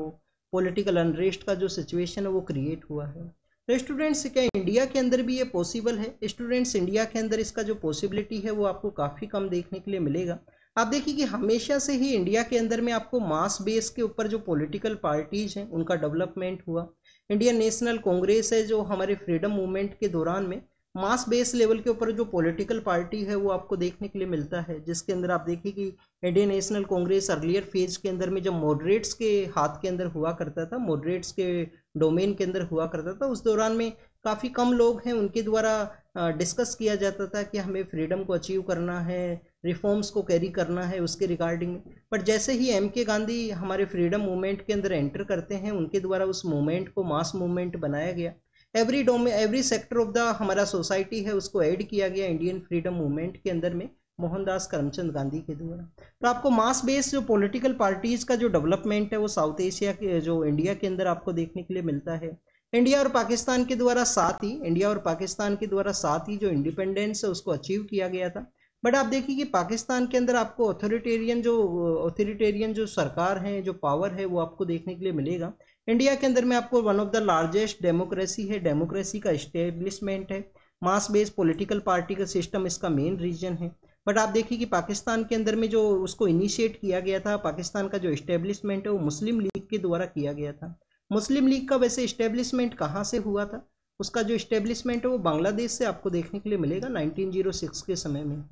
पॉलिटिकल अनरेस्ट का जो सिचुएशन है, वो क्रिएट हुआ है। तो स्टूडेंट्स क्या इंडिया के अंदर भी ये पॉसिबल है? स्टूडेंट्स इंडिया के अंदर इसका जो पॉसिबिलिटी है, वो आपको काफ़ी कम देखने के लिए मिलेगा। आप देखिए कि हमेशा से ही इंडिया के अंदर में आपको मास बेस के ऊपर जो पॉलिटिकल पार्टीज़ हैं, उनका डेवलपमेंट हुआ। इंडियन नेशनल कांग्रेस है जो हमारे फ्रीडम मूवमेंट के दौरान में मास बेस लेवल के ऊपर जो पॉलिटिकल पार्टी है, वो आपको देखने के लिए मिलता है। जिसके अंदर आप देखिए कि Indian National Congress earlier phase के अंदर में जब मॉडरेट्स के हाथ के अंदर हुआ करता था मॉडरेट्स के डोमेन के अंदर हुआ करता था, उस दौरान में काफ़ी कम लोग हैं, उनके द्वारा डिस्कस किया जाता था कि हमें फ्रीडम को अचीव करना है रिफॉर्म्स को कैरी करना है उसके रिगार्डिंग बट जैसे ही एम के गांधी हमारे फ्रीडम मूवमेंट के अंदर एंटर करते हैं, उनके द्वारा उस मूवमेंट को मास मूवमेंट बनाया गया। Every domain every sector of the हमारा सोसाइटी है, उसको ऐड किया गया इंडियन फ्रीडम मूवमेंट के अंदर में मोहनदास करमचंद गांधी के द्वारा। तो आपको मास बेस्ड जो पॉलिटिकल पार्टीज़ का जो डेवलपमेंट है, वो साउथ एशिया के, जो इंडिया के अंदर आपको देखने के लिए मिलता है। इंडिया और पाकिस्तान के द्वारा साथ ही, इंडिया और पाकिस्तान के द्वारा साथ ही जो इंडिपेंडेंस है, उसको अचीव किया गया था। बट आप देखिए कि पाकिस्तान के अंदर आपको ऑथोरिटेरियन जो ऑथोरिटेरियन जो सरकार है, जो पावर है, वो आपको देखने के लिए मिलेगा। इंडिया के अंदर में आपको one of the largest democracy है डेमोक्रेसी का इस्टेब्लिशमेंट है। मास बेस्ड पॉलिटिकल पार्टी का सिस्टम इसका मेन रीजन है। बट आप देखिए कि पाकिस्तान के अंदर में जो उसको इनिशिएट किया गया था, पाकिस्तान का जो इस्टेब्लिशमेंट है, वो मुस्लिम लीग के द्वारा किया गया था। मुस्लिम लीग का वैसे इस्टेब्लिशमेंट कहाँ से हुआ था? उसका जो इस्टेब्लिशमेंट है वो बांग्लादेश से आपको देखने के लिए मिलेगा 1906 के समय में।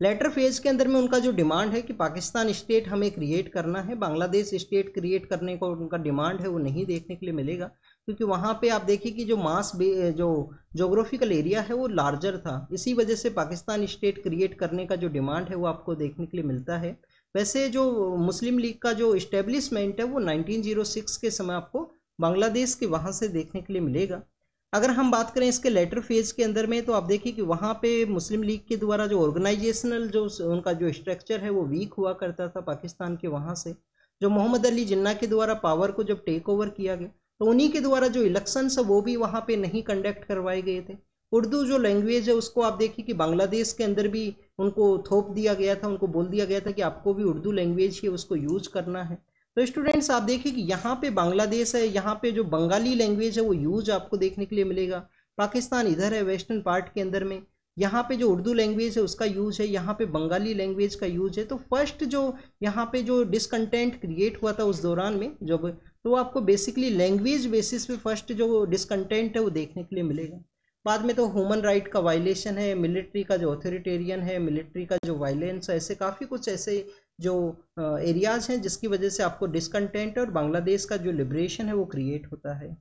लेटर फ़ेज़ के अंदर में उनका जो डिमांड है कि पाकिस्तान स्टेट हमें क्रिएट करना है, बांग्लादेश स्टेट क्रिएट करने को उनका डिमांड है वो नहीं देखने के लिए मिलेगा, क्योंकि वहाँ पे आप देखिए कि जो मास जो जोग्राफिकल एरिया है वो लार्जर था। इसी वजह से पाकिस्तान स्टेट क्रिएट करने का जो डिमांड है वो आपको देखने के लिए मिलता है। वैसे जो मुस्लिम लीग का जो इस्टेब्लिशमेंट है, वो 1906 के समय आपको बांग्लादेश के वहाँ से देखने के लिए मिलेगा। अगर हम बात करें इसके लेटर फ़ेज़ के अंदर में तो आप देखिए कि वहाँ पे मुस्लिम लीग के द्वारा जो ऑर्गेनाइजेशनल जो उनका जो स्ट्रक्चर है, वो वीक हुआ करता था पाकिस्तान के वहाँ से। जो मोहम्मद अली जिन्ना के द्वारा पावर को जब टेक ओवर किया गया तो उन्हीं के द्वारा जो इलेक्शंस है, वो भी वहाँ पे नहीं कंडक्ट करवाए गए थे। उर्दू जो लैंग्वेज है, उसको आप देखिए कि बांग्लादेश के अंदर भी उनको थोप दिया गया था, उनको बोल दिया गया था कि आपको भी उर्दू लैंग्वेज ही उसको यूज़ करना है। तो स्टूडेंट्स आप देखिए कि यहाँ पे बांग्लादेश है, यहाँ पे जो बंगाली लैंग्वेज है वो यूज़ आपको देखने के लिए मिलेगा। पाकिस्तान इधर है वेस्टर्न पार्ट के अंदर में। यहाँ पे जो उर्दू लैंग्वेज है उसका यूज़ है, यहाँ पे बंगाली लैंग्वेज का यूज़ है। तो फ़र्स्ट जो यहाँ पे जो डिसकंटेंट क्रिएट हुआ था उस दौरान में जब तो आपको बेसिकली लैंग्वेज बेसिस पे फ़र्स्ट जो डिसकंटेंट है वो देखने के लिए मिलेगा। बाद में तो ह्यूमन राइट का वायलेशन है मिलिट्री का जो ऑथोरिटेरियन है मिलिट्री का जो वायलेंस है, ऐसे काफ़ी कुछ ऐसे जो एरियाज़ हैं जिसकी वजह से आपको डिसकंटेंट और बांग्लादेश का जो लिब्रेशन है वो क्रिएट होता है।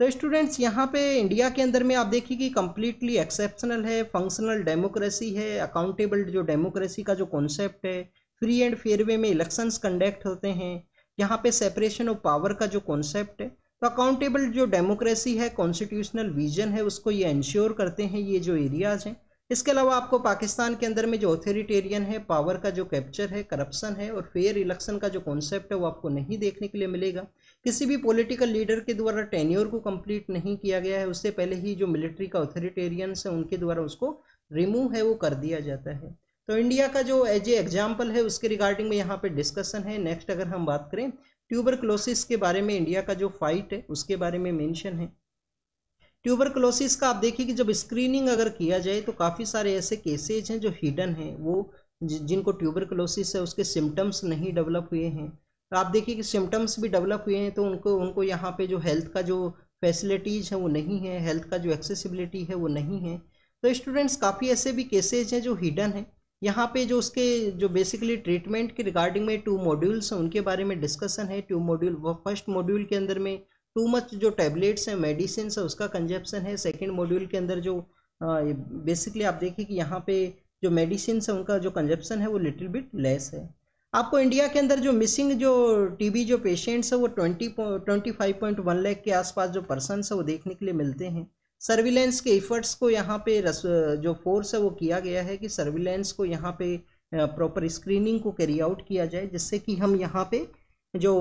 तो स्टूडेंट्स यहाँ पे इंडिया के अंदर में आप देखिए कि कम्प्लीटली एक्सेप्शनल है फंक्शनल डेमोक्रेसी है अकाउंटेबल जो डेमोक्रेसी का जो कॉन्सेप्ट है फ्री एंड फेयर वे में इलेक्शंस कंडक्ट होते हैं। यहाँ पे सेपरेशन ऑफ़ पावर का जो कॉन्सेप्ट है तो अकाउंटेबल जो डेमोक्रेसी है कॉन्स्टिट्यूशनल विजन है, उसको ये इंश्योर करते हैं ये जो एरियाज़ हैं। इसके अलावा आपको पाकिस्तान के अंदर में जो ऑथोरिटेरियन है पावर का जो कैप्चर है करप्शन है और फेयर इलेक्शन का जो कॉन्सेप्ट है, वो आपको नहीं देखने के लिए मिलेगा। किसी भी पॉलिटिकल लीडर के द्वारा टेन्योर को कंप्लीट नहीं किया गया है, उससे पहले ही जो मिलिट्री का ऑथोरिटेरियंस है, उनके द्वारा उसको रिमूव है, वो कर दिया जाता है। तो इंडिया का जो एज ए एग्ज़ाम्पल है, उसके रिगार्डिंग में यहाँ पे डिस्कशन है। नेक्स्ट अगर हम बात करें ट्यूबर के बारे में इंडिया का जो फाइट है, उसके बारे में मेंशन है। ट्यूबरक्लोसिस का आप देखिए कि जब स्क्रीनिंग अगर किया जाए तो काफ़ी सारे ऐसे केसेज हैं जो हिडन हैं। वो जिनको ट्यूबरक्लोसिस है, उसके सिम्टम्स नहीं डेवलप हुए हैं। तो आप देखिए कि सिम्टम्स भी डेवलप हुए हैं तो उनको उनको यहाँ पे जो हेल्थ का जो फैसिलिटीज़ हैं, वो नहीं है। हेल्थ का जो एक्सेसिबिलिटी है, वो नहीं है। तो स्टूडेंट्स काफ़ी ऐसे भी केसेज हैं जो हिडन हैं। यहाँ पे जो उसके, जो बेसिकली ट्रीटमेंट के रिगार्डिंग में टू मॉड्यूल्स हैं, उनके बारे में डिस्कशन है। टू मॉड्यूल फ़र्स्ट मॉड्यूल के अंदर में टू मच जो टैबलेट्स हैं मेडिसिन है, उसका कंजप्शन है। सेकेंड मॉड्यूल के अंदर जो बेसिकली आप देखिए कि यहाँ पे जो मेडिसिन है, उनका जो कंजप्शन है, वो लिटिल बिट लेस है। आपको इंडिया के अंदर जो मिसिंग जो टीबी जो पेशेंट्स है, वो twenty twenty five point one lakh के आसपास जो पर्सन है, वो देखने के लिए मिलते हैं। सर्विलेंस के इफ़र्ट्स को यहाँ पे रस, जो फोर्स है वो किया गया है कि सर्विलेंस को यहाँ पे प्रॉपर स्क्रीनिंग को कैरी आउट किया जाए, जिससे कि हम यहाँ पे जो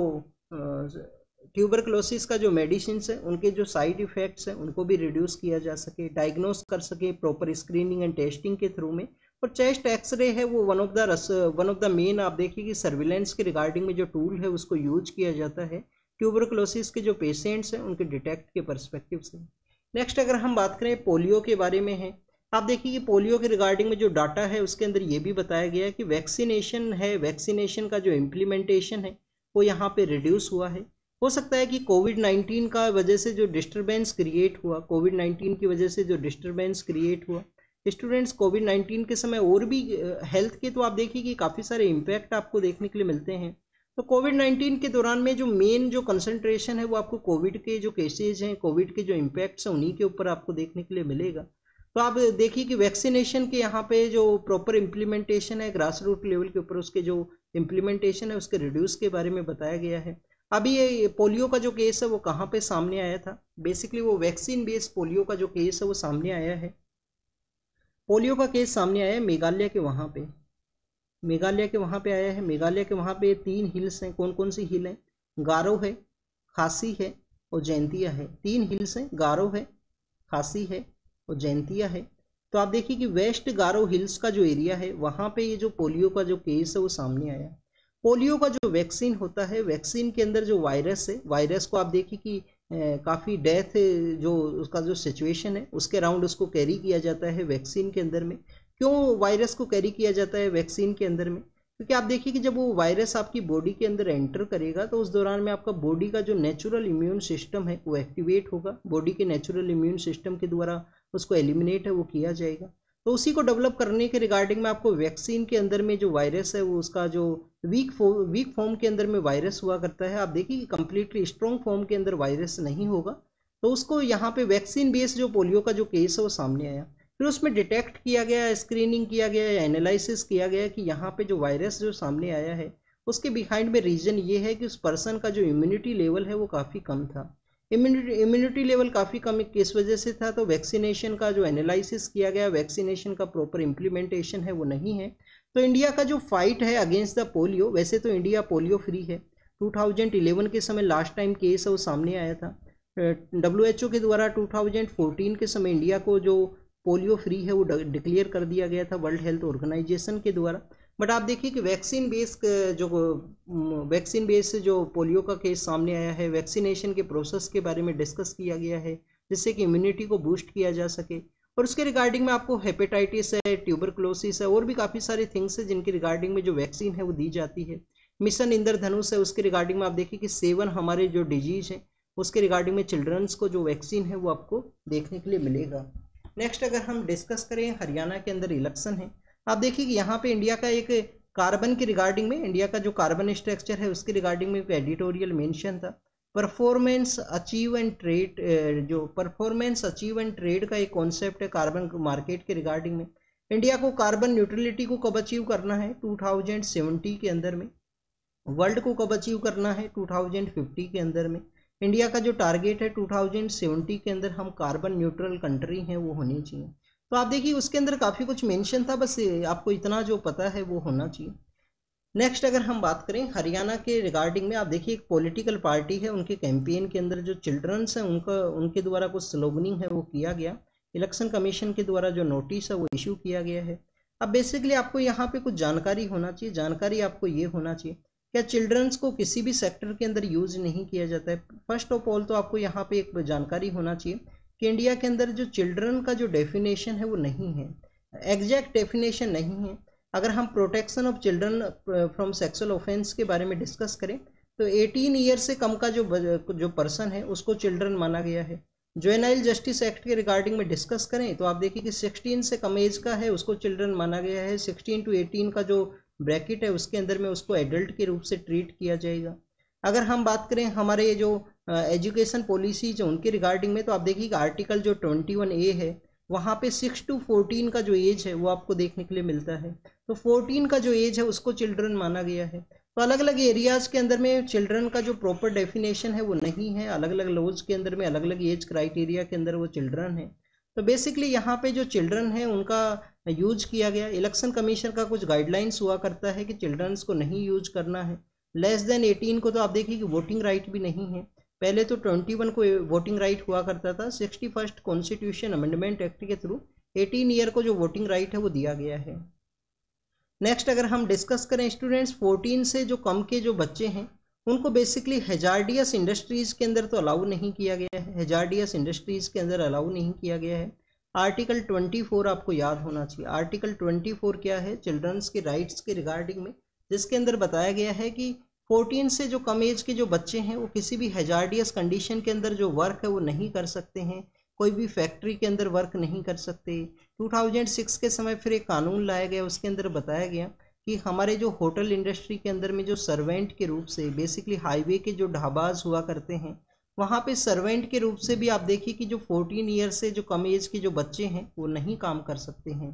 ट्यूबरक्लोसिस का जो मेडिसिन है, उनके जो साइड इफ़ेक्ट्स हैं, उनको भी रिड्यूस किया जा सके डायग्नोस कर सके प्रॉपर स्क्रीनिंग एंड टेस्टिंग के थ्रू में। और चेस्ट एक्सरे है, वो वन ऑफ़ द रस वन ऑफ़ द मेन आप देखिए कि सर्विलेंस के रिगार्डिंग में जो टूल है, उसको यूज़ किया जाता है। ट्यूबरक्लोसिस के जो पेशेंट्स हैं, उनके डिटेक्ट के परस्पेक्टिव से। नेक्स्ट अगर हम बात करें पोलियो के बारे में है, आप देखिए कि पोलियो के रिगार्डिंग में जो डाटा है, उसके अंदर ये भी बताया गया है कि वैक्सीनेशन है वैक्सीनेशन का जो इम्प्लीमेंटेशन है, वो यहाँ पे रिड्यूस हुआ है। हो सकता है कि कोविड नाइन्टीन का वजह से जो डिस्टरबेंस क्रिएट हुआ कोविड नाइन्टीन की वजह से जो डिस्टरबेंस क्रिएट हुआ। स्टूडेंट्स कोविड नाइन्टीन के समय और भी हेल्थ के तो आप देखिए कि काफ़ी सारे इम्पैक्ट आपको देखने के लिए मिलते हैं। तो कोविड नाइन्टीन के दौरान में जो मेन जो कंसंट्रेशन है वो आपको कोविड के जो केसेज हैं कोविड के जो इम्पैक्ट्स हैं, उन्हीं के ऊपर आपको देखने के लिए मिलेगा। तो आप देखिए कि वैक्सीनेशन के यहाँ पे जो प्रॉपर इम्प्लीमेंटेशन है ग्रास रूट लेवल के ऊपर उसके जो इम्प्लीमेंटेशन है, उसके रिड्यूस के बारे में बताया गया है। अभी ये पोलियो का जो केस है वो कहाँ पे सामने आया था? बेसिकली वो वैक्सीन बेस्ड पोलियो का जो केस है वो सामने आया है। पोलियो का केस सामने आया है मेघालय के वहाँ पे। मेघालय के वहाँ पे आया है। मेघालय के वहाँ पे तीन हिल्स हैं। कौन कौन सी हिल हैं? गारो है, खासी है और जयंतिया है। तीन हिल्स हैं, गारो है, खासी है और जयंतिया है। तो आप देखिए कि वेस्ट गारो हिल्स का जो एरिया है, वहाँ पे ये जो पोलियो का जो केस है वो सामने आया। पोलियो का जो वैक्सीन होता है, वैक्सीन के अंदर जो वायरस है, वायरस को आप देखिए कि काफ़ी डेथ जो उसका जो सिचुएशन है, उसके अराउंड उसको कैरी किया जाता है वैक्सीन के अंदर में। क्यों वायरस को कैरी किया जाता है वैक्सीन के अंदर में? क्योंकि आप देखिए कि जब वो वायरस आपकी बॉडी के अंदर एंटर करेगा तो उस दौरान में आपका बॉडी का जो नेचुरल इम्यून सिस्टम है, वो एक्टिवेट होगा। बॉडी के नेचुरल इम्यून सिस्टम के द्वारा उसको एलिमिनेट है, वो किया जाएगा। तो उसी को डेवलप करने के रिगार्डिंग में आपको वैक्सीन के अंदर में जो वायरस है, वो उसका जो वीक फो वीक फॉर्म के अंदर में वायरस हुआ करता है। आप देखिए कम्प्लीटली स्ट्रॉन्ग फॉर्म के अंदर वायरस नहीं होगा। तो उसको यहाँ पे वैक्सीन बेस्ड जो पोलियो का जो केस है, वो सामने आया। फिर उसमें डिटेक्ट किया गया, स्क्रीनिंग किया गया या एनालिसिस किया गया कि यहाँ पे जो वायरस जो सामने आया है, उसके बिहाइंड में रीज़न ये है कि उस पर्सन का जो इम्यूनिटी लेवल है वो काफ़ी कम था। इम्यूनिटी इम्यूनिटी लेवल काफ़ी कम किस वजह से था? तो वैक्सीनेशन का जो एनालिसिस किया गया वैक्सीनेशन का प्रॉपर इम्प्लीमेंटेशन है, वो नहीं है। तो इंडिया का जो फाइट है अगेंस्ट द पोलियो वैसे तो इंडिया पोलियो फ्री है। 2011 के समय लास्ट टाइम केस है, वो सामने आया था। डब्ल्यूएचओ के द्वारा 2014 के समय इंडिया को जो पोलियो फ्री है, वो डिक्लेयर कर दिया गया था वर्ल्ड हेल्थ ऑर्गेनाइजेशन के द्वारा। बट आप देखिए कि वैक्सीन बेस जो वैक्सीन बेस जो पोलियो का केस सामने आया है, वैक्सीनेशन के प्रोसेस के बारे में डिस्कस किया गया है, जिससे कि इम्यूनिटी को बूस्ट किया जा सके। और उसके रिगार्डिंग में आपको हेपेटाइटिस है ट्यूबरक्लोसिस है, और भी काफ़ी सारे थिंग्स है जिनके रिगार्डिंग में जो वैक्सीन है वो दी जाती है। मिशन इंद्रधनुष है, उसके रिगार्डिंग में आप देखिए कि सेवन हमारे जो डिज़ीज़ हैं, उसके रिगार्डिंग में चिल्ड्रंस को जो वैक्सीन है वो आपको देखने के लिए मिलेगा। नेक्स्ट अगर हम डिस्कस करें, हरियाणा के अंदर इलेक्शन है। आप देखिए कि यहाँ पे इंडिया का एक कार्बन के रिगार्डिंग में इंडिया का जो कार्बन स्ट्रक्चर है, उसके रिगार्डिंग में एक एडिटोरियल मेंशन था। परफॉर्मेंस अचीव एंड ट्रेड जो परफॉर्मेंस अचीव एंड ट्रेड का एक कॉन्सेप्ट है कार्बन मार्केट के रिगार्डिंग में। इंडिया को कार्बन न्यूट्रलिटी को कब अचीव करना है? 2070 के अंदर में। वर्ल्ड को कब अचीव करना है? 2050 के अंदर में। इंडिया का जो टारगेट है 2070 के अंदर हम कार्बन न्यूट्रल कंट्री हैं, वो होनी चाहिए। तो आप देखिए, उसके अंदर काफ़ी कुछ मेंशन था, बस आपको इतना जो पता है वो होना चाहिए। नेक्स्ट अगर हम बात करें हरियाणा के रिगार्डिंग में, आप देखिए एक पॉलिटिकल पार्टी है, उनके कैंपेन के अंदर जो चिल्ड्रंस हैं, उनका, उनके द्वारा कुछ स्लोगनिंग है, वो किया गया। इलेक्शन कमीशन के द्वारा जो नोटिस है, वो इशू किया गया है। अब बेसिकली आपको यहाँ पे कुछ जानकारी होना चाहिए, जानकारी आपको ये होना चाहिए क्या चिल्ड्रंस को किसी भी सेक्टर के अंदर यूज़ नहीं किया जाता है? फ़र्स्ट ऑफ़ ऑल तो आपको यहाँ पे एक जानकारी होना चाहिए कि इंडिया के अंदर जो चिल्ड्रन का जो डेफिनेशन है वो नहीं है। एग्जैक्ट डेफिनेशन नहीं है। अगर हम protection of children from sexual offence के बारे में डिस्कस करें तो 18 ईयर से कम का जो जो पर्सन है, उसको चिल्ड्रन माना गया है। जोनाइल जस्टिस एक्ट के रिगार्डिंग में डिस्कस करें तो आप देखिए कि 16 से कम एज का है, उसको चिल्ड्रन माना गया है। 16 टू 18 का जो ब्रैकेट है, उसके अंदर में उसको एडल्ट के रूप से ट्रीट किया जाएगा। अगर हम बात करें हमारे जो एजुकेशन पॉलिसी जो उनके रिगार्डिंग में तो आप देखिए आर्टिकल जो ट्वेंटी वन ए है, वहाँ पे सिक्स टू फोर्टीन का जो एज है, वो आपको देखने के लिए मिलता है। तो फोर्टीन का जो एज है, उसको चिल्ड्रन माना गया है। तो अलग अलग एरियाज़ के अंदर में चिल्ड्रन का जो प्रॉपर डेफिनेशन है, वो नहीं है। अलग अलग लॉज के अंदर में अलग अलग एज क्राइटेरिया के अंदर वो चिल्ड्रन है। तो बेसिकली यहाँ पे जो चिल्ड्रन है, उनका यूज़ किया गया। इलेक्शन कमीशन का कुछ गाइडलाइंस हुआ करता है कि चिल्ड्रंस को नहीं यूज़ करना है। लेस देन एटीन को तो आप देखिए कि वोटिंग राइट भी नहीं है। पहले तो ट्वेंटी वन को वोटिंग राइट हुआ करता था। Sixty first constitution amendment act के थ्रू एटीन ईयर को जो वोटिंग राइट है, वो दिया गया है। नेक्स्ट अगर हम डिस्कस करें स्टूडेंट्स फोर्टीन से जो कम के जो बच्चे हैं उनको बेसिकली हेजार्डियस इंडस्ट्रीज़ के अंदर तो अलाउ नहीं किया गया है। हेजार्डियस इंडस्ट्रीज़ के अंदर अलाउ नहीं किया गया है। आर्टिकल 24 आपको याद होना चाहिए। आर्टिकल 24 क्या है? चिल्ड्रंस के राइट्स के रिगार्डिंग में, जिसके अंदर बताया गया है कि 14 से जो कम एज के जो बच्चे हैं, वो किसी भी हेजार्डियस कंडीशन के अंदर जो वर्क है, वो नहीं कर सकते हैं। कोई भी फैक्ट्री के अंदर वर्क नहीं कर सकते। 2006 के समय फिर एक कानून लाया गया, उसके अंदर बताया गया कि हमारे जो होटल इंडस्ट्री के अंदर में जो सर्वेंट के रूप से बेसिकली हाईवे के जो ढाबाज हुआ करते हैं, वहाँ पे सर्वेंट के रूप से भी आप देखिए कि जो 14 ईयर से जो कम एज के जो बच्चे हैं, वो नहीं काम कर सकते हैं।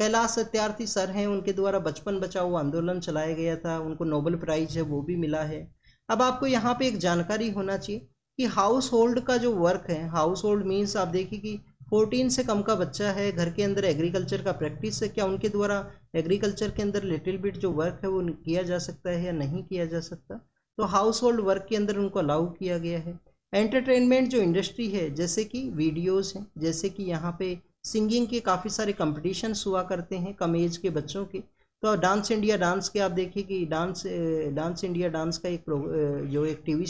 कैलाश सत्यार्थी सर हैं, उनके द्वारा बचपन बचाओ आंदोलन चलाया गया था, उनको नोबल प्राइज है, वो भी मिला है। अब आपको यहाँ पे एक जानकारी होना चाहिए कि हाउस होल्ड का जो वर्क है हाउस होल्ड मीन्स आप देखिए कि फोर्टीन से कम का बच्चा है, घर के अंदर एग्रीकल्चर का प्रैक्टिस है, क्या उनके द्वारा एग्रीकल्चर के अंदर लिटिल बिट जो वर्क है वो किया जा सकता है या नहीं किया जा सकता? तो हाउस होल्ड वर्क के अंदर उनको अलाउ किया गया है। एंटरटेनमेंट जो इंडस्ट्री है, जैसे कि वीडियोस हैं, जैसे कि यहाँ पे सिंगिंग के काफ़ी सारे कंपटीशंस हुआ करते हैं कम एज के बच्चों के। तो डांस इंडिया डांस के आप देखिए कि डांस डांस इंडिया डांस का एक जो एक टीवी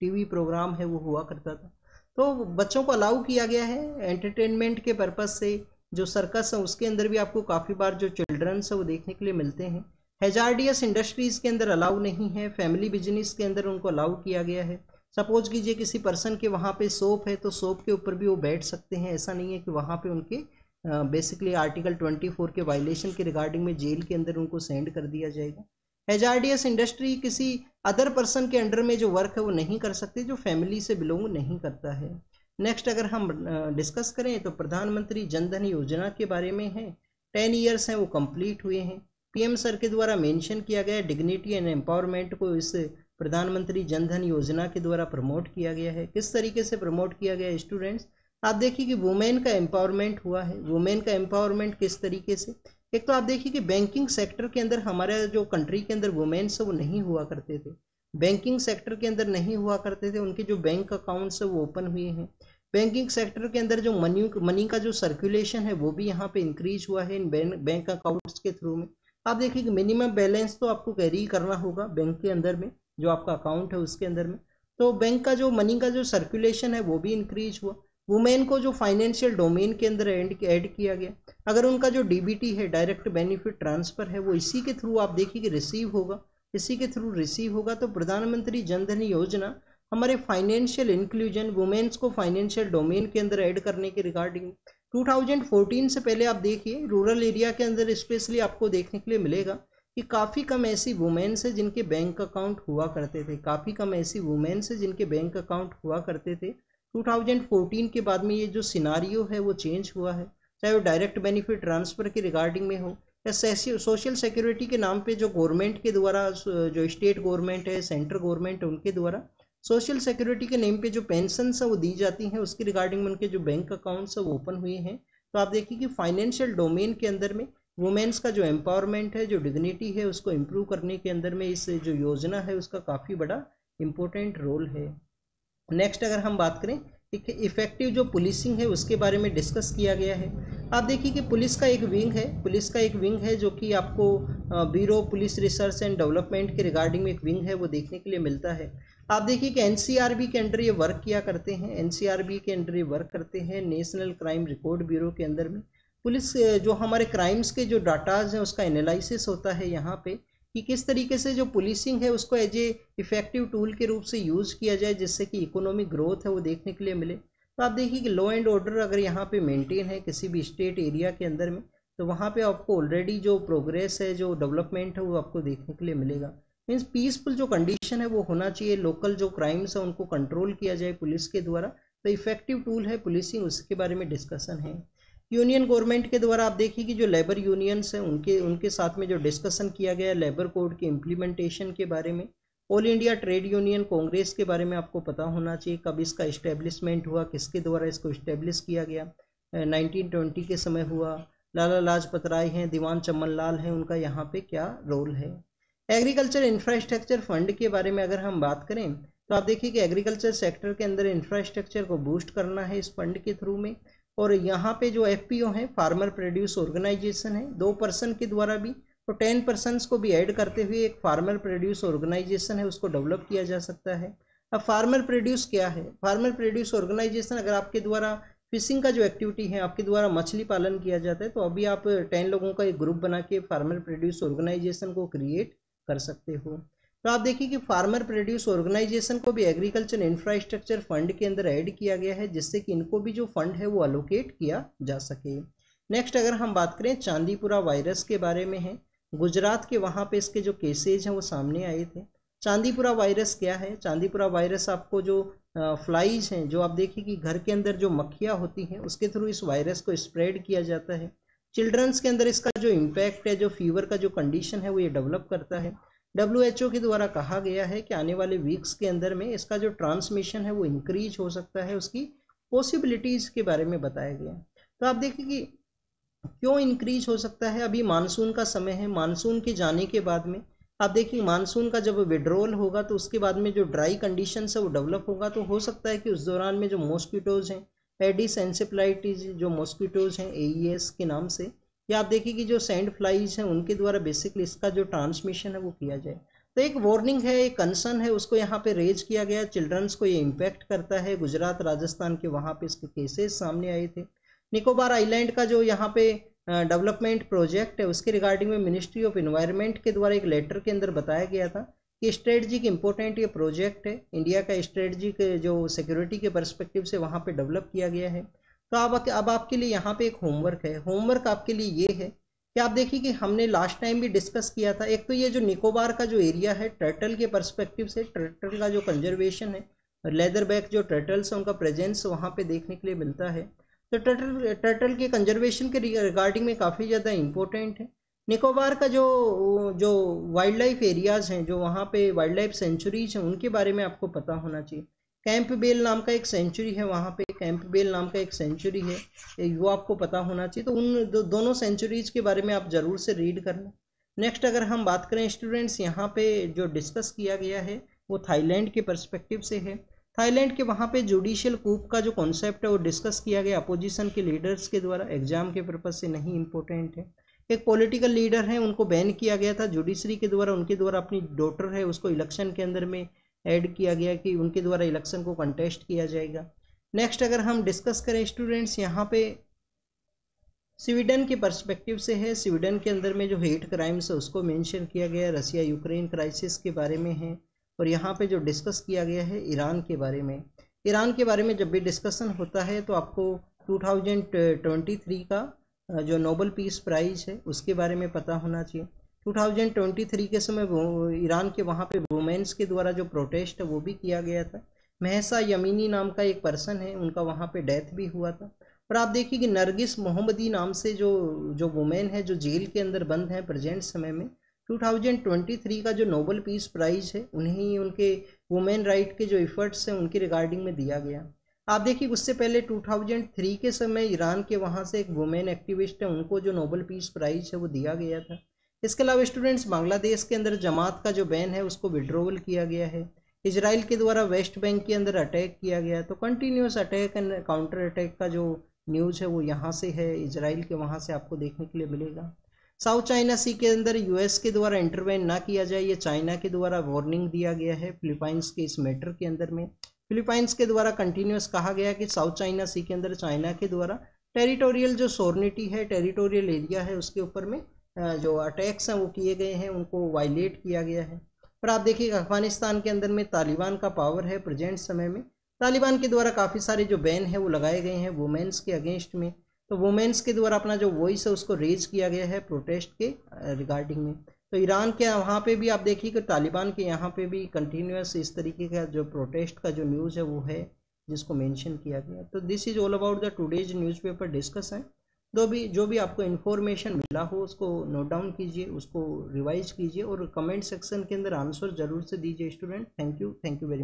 टीवी प्रोग्राम है वो हुआ करता था। तो बच्चों को अलाउ किया गया है एंटरटेनमेंट के पर्पज़ से, जो सर्कस है, उसके अंदर भी आपको काफ़ी बार जो चिल्ड्रंस है, वो देखने के लिए मिलते हैं। हेजार्डियस इंडस्ट्रीज़ के अंदर अलाउ नहीं है फैमिली बिज़नेस के अंदर उनको अलाउ किया गया है। सपोज़ कीजिए किसी पर्सन के वहाँ पे सोप है तो सोप के ऊपर भी वो बैठ सकते हैं। ऐसा नहीं है कि वहाँ पे उनके बेसिकली आर्टिकल 24 के वायलेशन के रिगार्डिंग में जेल के अंदर उनको सेंड कर दिया जाएगा। हेजार्डियस इंडस्ट्री किसी अदर पर्सन के अंडर में जो वर्क है वो नहीं कर सकते, जो फैमिली से बिलोंग नहीं करता है। नेक्स्ट अगर हम डिस्कस करें तो प्रधानमंत्री जनधन योजना के बारे में है। टेन ईयर्स हैं, वो कंप्लीट हुए हैं। पीएम सर के द्वारा मेंशन किया गया डिग्निटी एंड एम्पावरमेंट को इस प्रधानमंत्री जनधन योजना के द्वारा प्रमोट किया गया है। किस तरीके से प्रमोट किया गया स्टूडेंट्स आप देखिए कि वुमेन का एम्पावरमेंट हुआ है। वुमेन का एम्पावरमेंट किस तरीके से? एक तो आप देखिए कि बैंकिंग सेक्टर के अंदर हमारे जो कंट्री के अंदर वुमेन्स वो नहीं हुआ करते थे। बैंकिंग सेक्टर के अंदर नहीं हुआ करते थे, उनके जो बैंक अकाउंट्स है, वो ओपन हुए हैं। बैंकिंग सेक्टर के अंदर जो मनी मनी का जो सर्कुलेशन है, वो भी यहाँ पे इंक्रीज हुआ है इन बैंक अकाउंट्स के थ्रू में। आप देखिए कि मिनिमम बैलेंस तो आपको कैरी करना होगा बैंक के अंदर में, जो आपका अकाउंट है उसके अंदर में। तो बैंक का जो मनी का जो सर्कुलेशन है, वो भी इंक्रीज हुआ। वुमेन को जो फाइनेंशियल डोमेन के अंदर ऐड किया गया, अगर उनका जो डीबीटी है डायरेक्ट बेनिफिट ट्रांसफ़र है, वो इसी के थ्रू आप देखिए कि रिसीव होगा। इसी के थ्रू रिसीव होगा तो प्रधानमंत्री जनधन योजना हमारे फाइनेंशियल इंक्लूजन वुमेन्स को फाइनेंशियल डोमेन के अंदर ऐड करने के रिगार्डिंग 2014 से पहले आप देखिए रूरल एरिया के अंदर स्पेशली आपको देखने के लिए मिलेगा कि काफ़ी कम ऐसी वुमेन्स है जिनके बैंक अकाउंट हुआ करते थे। काफ़ी कम ऐसी वुमेन्स है जिनके बैंक अकाउंट हुआ करते थे। 2014 के बाद में ये जो सिनारियो है, वो चेंज हुआ है। चाहे वो डायरेक्ट बेनिफिट ट्रांसफ़र के रिगार्डिंग में हो, या सोशल सिक्योरिटी के नाम पे जो गवर्नमेंट के द्वारा, जो स्टेट गवर्नमेंट है सेंट्रल गवर्नमेंट है, उनके द्वारा सोशल सिक्योरिटी के नेम पे जो पेंशन है, वो दी जाती हैं। उसकी रिगार्डिंग उनके जो बैंक अकाउंट्स है, वो ओपन हुए हैं। तो आप देखिए कि फाइनेंशियल डोमेन के अंदर में वुमेन्स का जो एम्पावरमेंट है, जो डिग्निटी है, उसको इम्प्रूव करने के अंदर में इस जो योजना है, उसका काफ़ी बड़ा इम्पोर्टेंट रोल है। नेक्स्ट अगर हम बात करें एक इफ़ेक्टिव जो पुलिसिंग है, उसके बारे में डिस्कस किया गया है। आप देखिए कि पुलिस का एक विंग है, पुलिस का एक विंग है जो कि आपको bureau police research and development के रिगार्डिंग में एक विंग है, वो देखने के लिए मिलता है। आप देखिए कि एनसीआरबी के अंडर ये वर्क किया करते हैं। एन के अंडर ये वर्क करते हैं नेशनल क्राइम रिकॉर्ड ब्यूरो के अंदर में। पुलिस जो हमारे क्राइम्स के जो डाटाज हैं, उसका एनालिसिस होता है यहाँ पे। कि किस तरीके से जो पुलिसिंग है उसको एज ए इफ़ेक्टिव टूल के रूप से यूज़ किया जाए जिससे कि इकोनॉमिक ग्रोथ है वो देखने के लिए मिले। तो आप देखिए कि लॉ एंड ऑर्डर अगर यहाँ पे मेंटेन है किसी भी स्टेट एरिया के अंदर में तो वहाँ पे आपको ऑलरेडी जो प्रोग्रेस है, जो डेवलपमेंट है वो आपको देखने के लिए मिलेगा। मीन्स पीसफुल जो कंडीशन है वो होना चाहिए लोकल जो क्राइम्स है उनको कंट्रोल किया जाए पुलिस के द्वारा। तो इफ़ेक्टिव टूल है पुलिसिंग उसके बारे में डिस्कशन है। यूनियन गवर्नमेंट के द्वारा आप देखिए कि जो लेबर यूनियंस हैं, उनके उनके साथ में जो डिस्कशन किया गया लेबर कोड के इम्प्लीमेंटेशन के बारे में All India Trade Union Congress के बारे में आपको पता होना चाहिए कब इसका इस्टेब्लिशमेंट हुआ, किसके द्वारा इसको इस्टेब्लिश किया गया। नाइनटीन ट्वेंटी के समय हुआ, लाला लाजपत राय हैं, दीवान चमन लाल हैं, उनका यहाँ पे क्या रोल है? एग्रीकल्चर इंफ्रास्ट्रक्चर फंड के बारे में अगर हम बात करें तो आप देखिए कि एग्रीकल्चर सेक्टर के अंदर इंफ्रास्ट्रक्चर को बूस्ट करना है इस फंड के थ्रू में। और यहाँ पे जो एफपीओ है फार्मर प्रोड्यूस ऑर्गेनाइजेशन है, दो पर्सन के द्वारा भी तो टेन पर्सन को भी ऐड करते हुए एक फार्मर प्रोड्यूस ऑर्गेनाइजेशन है, उसको डेवलप किया जा सकता है। अब फार्मर प्रोड्यूस क्या है? फार्मर प्रोड्यूस ऑर्गेनाइजेशन अगर आपके द्वारा फिशिंग का जो एक्टिविटी है, आपके द्वारा मछली पालन किया जाता है तो अभी आप टेन लोगों का एक ग्रुप बना के फार्मर प्रोड्यूस ऑर्गेनाइजेशन को क्रिएट कर सकते हो। तो आप देखिए कि फार्मर प्रोड्यूस ऑर्गेनाइजेशन को भी एग्रीकल्चर इंफ्रास्ट्रक्चर फंड के अंदर ऐड किया गया है, जिससे कि इनको भी जो फंड है वो अलोकेट किया जा सके। नेक्स्ट अगर हम बात करें चांदीपुरा वायरस के बारे में है। गुजरात के वहाँ पे इसके जो केसेज हैं वो सामने आए थे। चांदीपुरा वायरस क्या है? चांदीपुरा वायरस आपको जो फ्लाइज हैं, जो आप देखिए कि घर के अंदर जो मक्खियाँ होती हैं, उसके थ्रू इस वायरस को स्प्रेड किया जाता है। चिल्ड्रंस के अंदर इसका जो इम्पैक्ट है, जो फीवर का जो कंडीशन है, वो ये डेवलप करता है। WHO के द्वारा कहा गया है कि आने वाले वीक्स के अंदर में इसका जो ट्रांसमिशन है वो इंक्रीज हो सकता है, उसकी पॉसिबिलिटीज़ के बारे में बताया गया तो आप देखिए कि क्यों इंक्रीज हो सकता है? अभी मानसून का समय है। मानसून के जाने के बाद में आप देखिए मानसून का जब विड्रोल होगा तो उसके बाद में जो ड्राई कंडीशन है वो डेवलप होगा। तो हो सकता है कि उस दौरान में जो मॉस्किटोज़ हैं एडिस जो मॉस्किटोज़ हैं ए के नाम से या आप देखिए कि जो सैंड फ्लाइज हैं, उनके द्वारा बेसिकली इसका जो ट्रांसमिशन है, वो किया जाए। तो एक वार्निंग है, एक कंसर्न है, उसको यहाँ पे रेज किया गया। चिल्ड्रंस को ये इम्पैक्ट करता है। गुजरात, राजस्थान के वहाँ पे इसके केसेस सामने आए थे। निकोबार आइलैंड का जो यहाँ पे डेवलपमेंट प्रोजेक्ट है, उसके रिगार्डिंग में मिनिस्ट्री ऑफ़ इन्वायरमेंट के द्वारा एक लेटर के अंदर बताया गया था कि स्ट्रेटजिक इम्पोर्टेंट ये प्रोजेक्ट है। इंडिया का स्ट्रेटजिक जो सिक्योरिटी के परस्पेक्टिव से वहाँ पे डेवलप किया गया है। तो अब अब आपके लिए यहाँ पे एक होमवर्क है। होमवर्क आपके लिए ये है कि आप देखिए कि हमने लास्ट टाइम भी डिस्कस किया था। एक तो ये जो निकोबार का जो एरिया है टर्टल के परस्पेक्टिव से टर्टल का जो कंजर्वेशन है लेदर बैक जो टर्टल्स है, उनका प्रेजेंस वहाँ पे देखने के लिए मिलता है। तो टर्टल टर्टल के कंजर्वेशन के रिगार्डिंग में काफ़ी ज़्यादा इम्पोर्टेंट है। निकोबार का जो जो वाइल्ड लाइफ एरियाज़ हैं, जो वहाँ पे वाइल्ड लाइफ सेंचुरीज हैं, उनके बारे में आपको पता होना चाहिए। कैंप बेल नाम का एक सेंचुरी है वहाँ पे। कैंप बेल नाम का एक सेंचुरी है वो आपको पता होना चाहिए तो उन दो, दोनों सेंचुरीज के बारे में आप ज़रूर से रीड करना नेक्स्ट अगर हम बात करें स्टूडेंट्स यहाँ पे जो डिस्कस किया गया है वो थाईलैंड के परस्पेक्टिव से है। थाईलैंड के वहाँ पे जुडिशियल कूप का जो कॉन्सेप्ट है वो डिस्कस किया गया अपोजिशन के लीडर्स के द्वारा एग्ज़ाम के पर्पज़ से नहीं इम्पोर्टेंट है। एक पॉलिटिकल लीडर हैं उनको बैन किया गया था जुडिशरी के द्वारा उनके द्वारा अपनी डॉटर है उसको इलेक्शन के अंदर में ऐड किया गया कि उनके द्वारा इलेक्शन को कंटेस्ट किया जाएगा। नेक्स्ट अगर हम डिस्कस करें स्टूडेंट्स यहाँ पे स्वीडन के परस्पेक्टिव से है। स्वीडन के अंदर में जो हेट क्राइम्स है, उसको मेंशन किया गया रसिया यूक्रेन क्राइसिस के बारे में है। और यहाँ पे जो डिस्कस किया गया है ईरान के बारे में। ईरान के बारे में जब भी डिस्कशन होता है तो आपको 2023 का जो नोबल पीस प्राइज़ है, उसके बारे में पता होना चाहिए। 2023 के समय ईरान के वहाँ पे वुमेंस के द्वारा जो प्रोटेस्ट है, वो भी किया गया था। महसा यमीनी नाम का एक पर्सन है, उनका वहाँ पे डेथ भी हुआ था। और आप देखिए कि नरगिस मोहम्मदी नाम से जो जो वुमेन है, जो जेल के अंदर बंद है प्रेजेंट समय में 2023 का जो नोबल पीस प्राइज़ है, उन्हें उनके वुमेन राइट के जो इफ़र्ट्स हैं, उनकी रिगार्डिंग में दिया गया। आप देखिए उससे पहले 2003 के समय ईरान के वहाँ से एक वुमेन एक्टिविस्ट है, उनको जो नोबल पीस प्राइज़ है, वो दिया गया था। इसके अलावा स्टूडेंट्स बांग्लादेश के अंदर जमात का जो बैन है, उसको विड्रोवल किया गया है। इसराइल के द्वारा वेस्ट बैंक के अंदर अटैक किया गया। तो continuous attack and counter attack का जो न्यूज़ है वो यहाँ से है। इसराइल के वहाँ से आपको देखने के लिए मिलेगा। साउथ चाइना सी के अंदर यूएस के द्वारा इंटरवेन ना किया जाए, ये चाइना के द्वारा वार्निंग दिया गया है फिलीपाइंस के इस मैटर के अंदर में। फिलीपाइंस के द्वारा कंटिन्यूस कहा गया कि साउथ चाइना सी के अंदर चाइना के द्वारा टेरिटोरियल जो सोर्निटी है टेरिटोरियल एरिया है, उसके ऊपर में जो अटैक्स हैं वो किए गए हैं, उनको वायलेट किया गया है। और आप देखिए अफ़गानिस्तान के अंदर में तालिबान का पावर है प्रेजेंट समय में। तालिबान के द्वारा काफ़ी सारे जो बैन है, वो लगाए गए हैं वुमेंस के अगेंस्ट में। तो वुमेंस के द्वारा अपना जो वॉइस है, उसको रेज किया गया है प्रोटेस्ट के रिगार्डिंग में। तो ईरान के वहाँ पे भी आप देखिए कि तालिबान के यहाँ पे भी कंटिन्यूस इस तरीके का जो प्रोटेस्ट का जो न्यूज़ है, वो है, जिसको मेंशन किया गया। तो this is all about the today's newspaper discuss है जो भी जो भी आपको इन्फॉर्मेशन मिला हो, उसको नोट डाउन कीजिए, उसको रिवाइज कीजिए और कमेंट सेक्शन के अंदर आंसर ज़रूर से दीजिए student thank you thank you very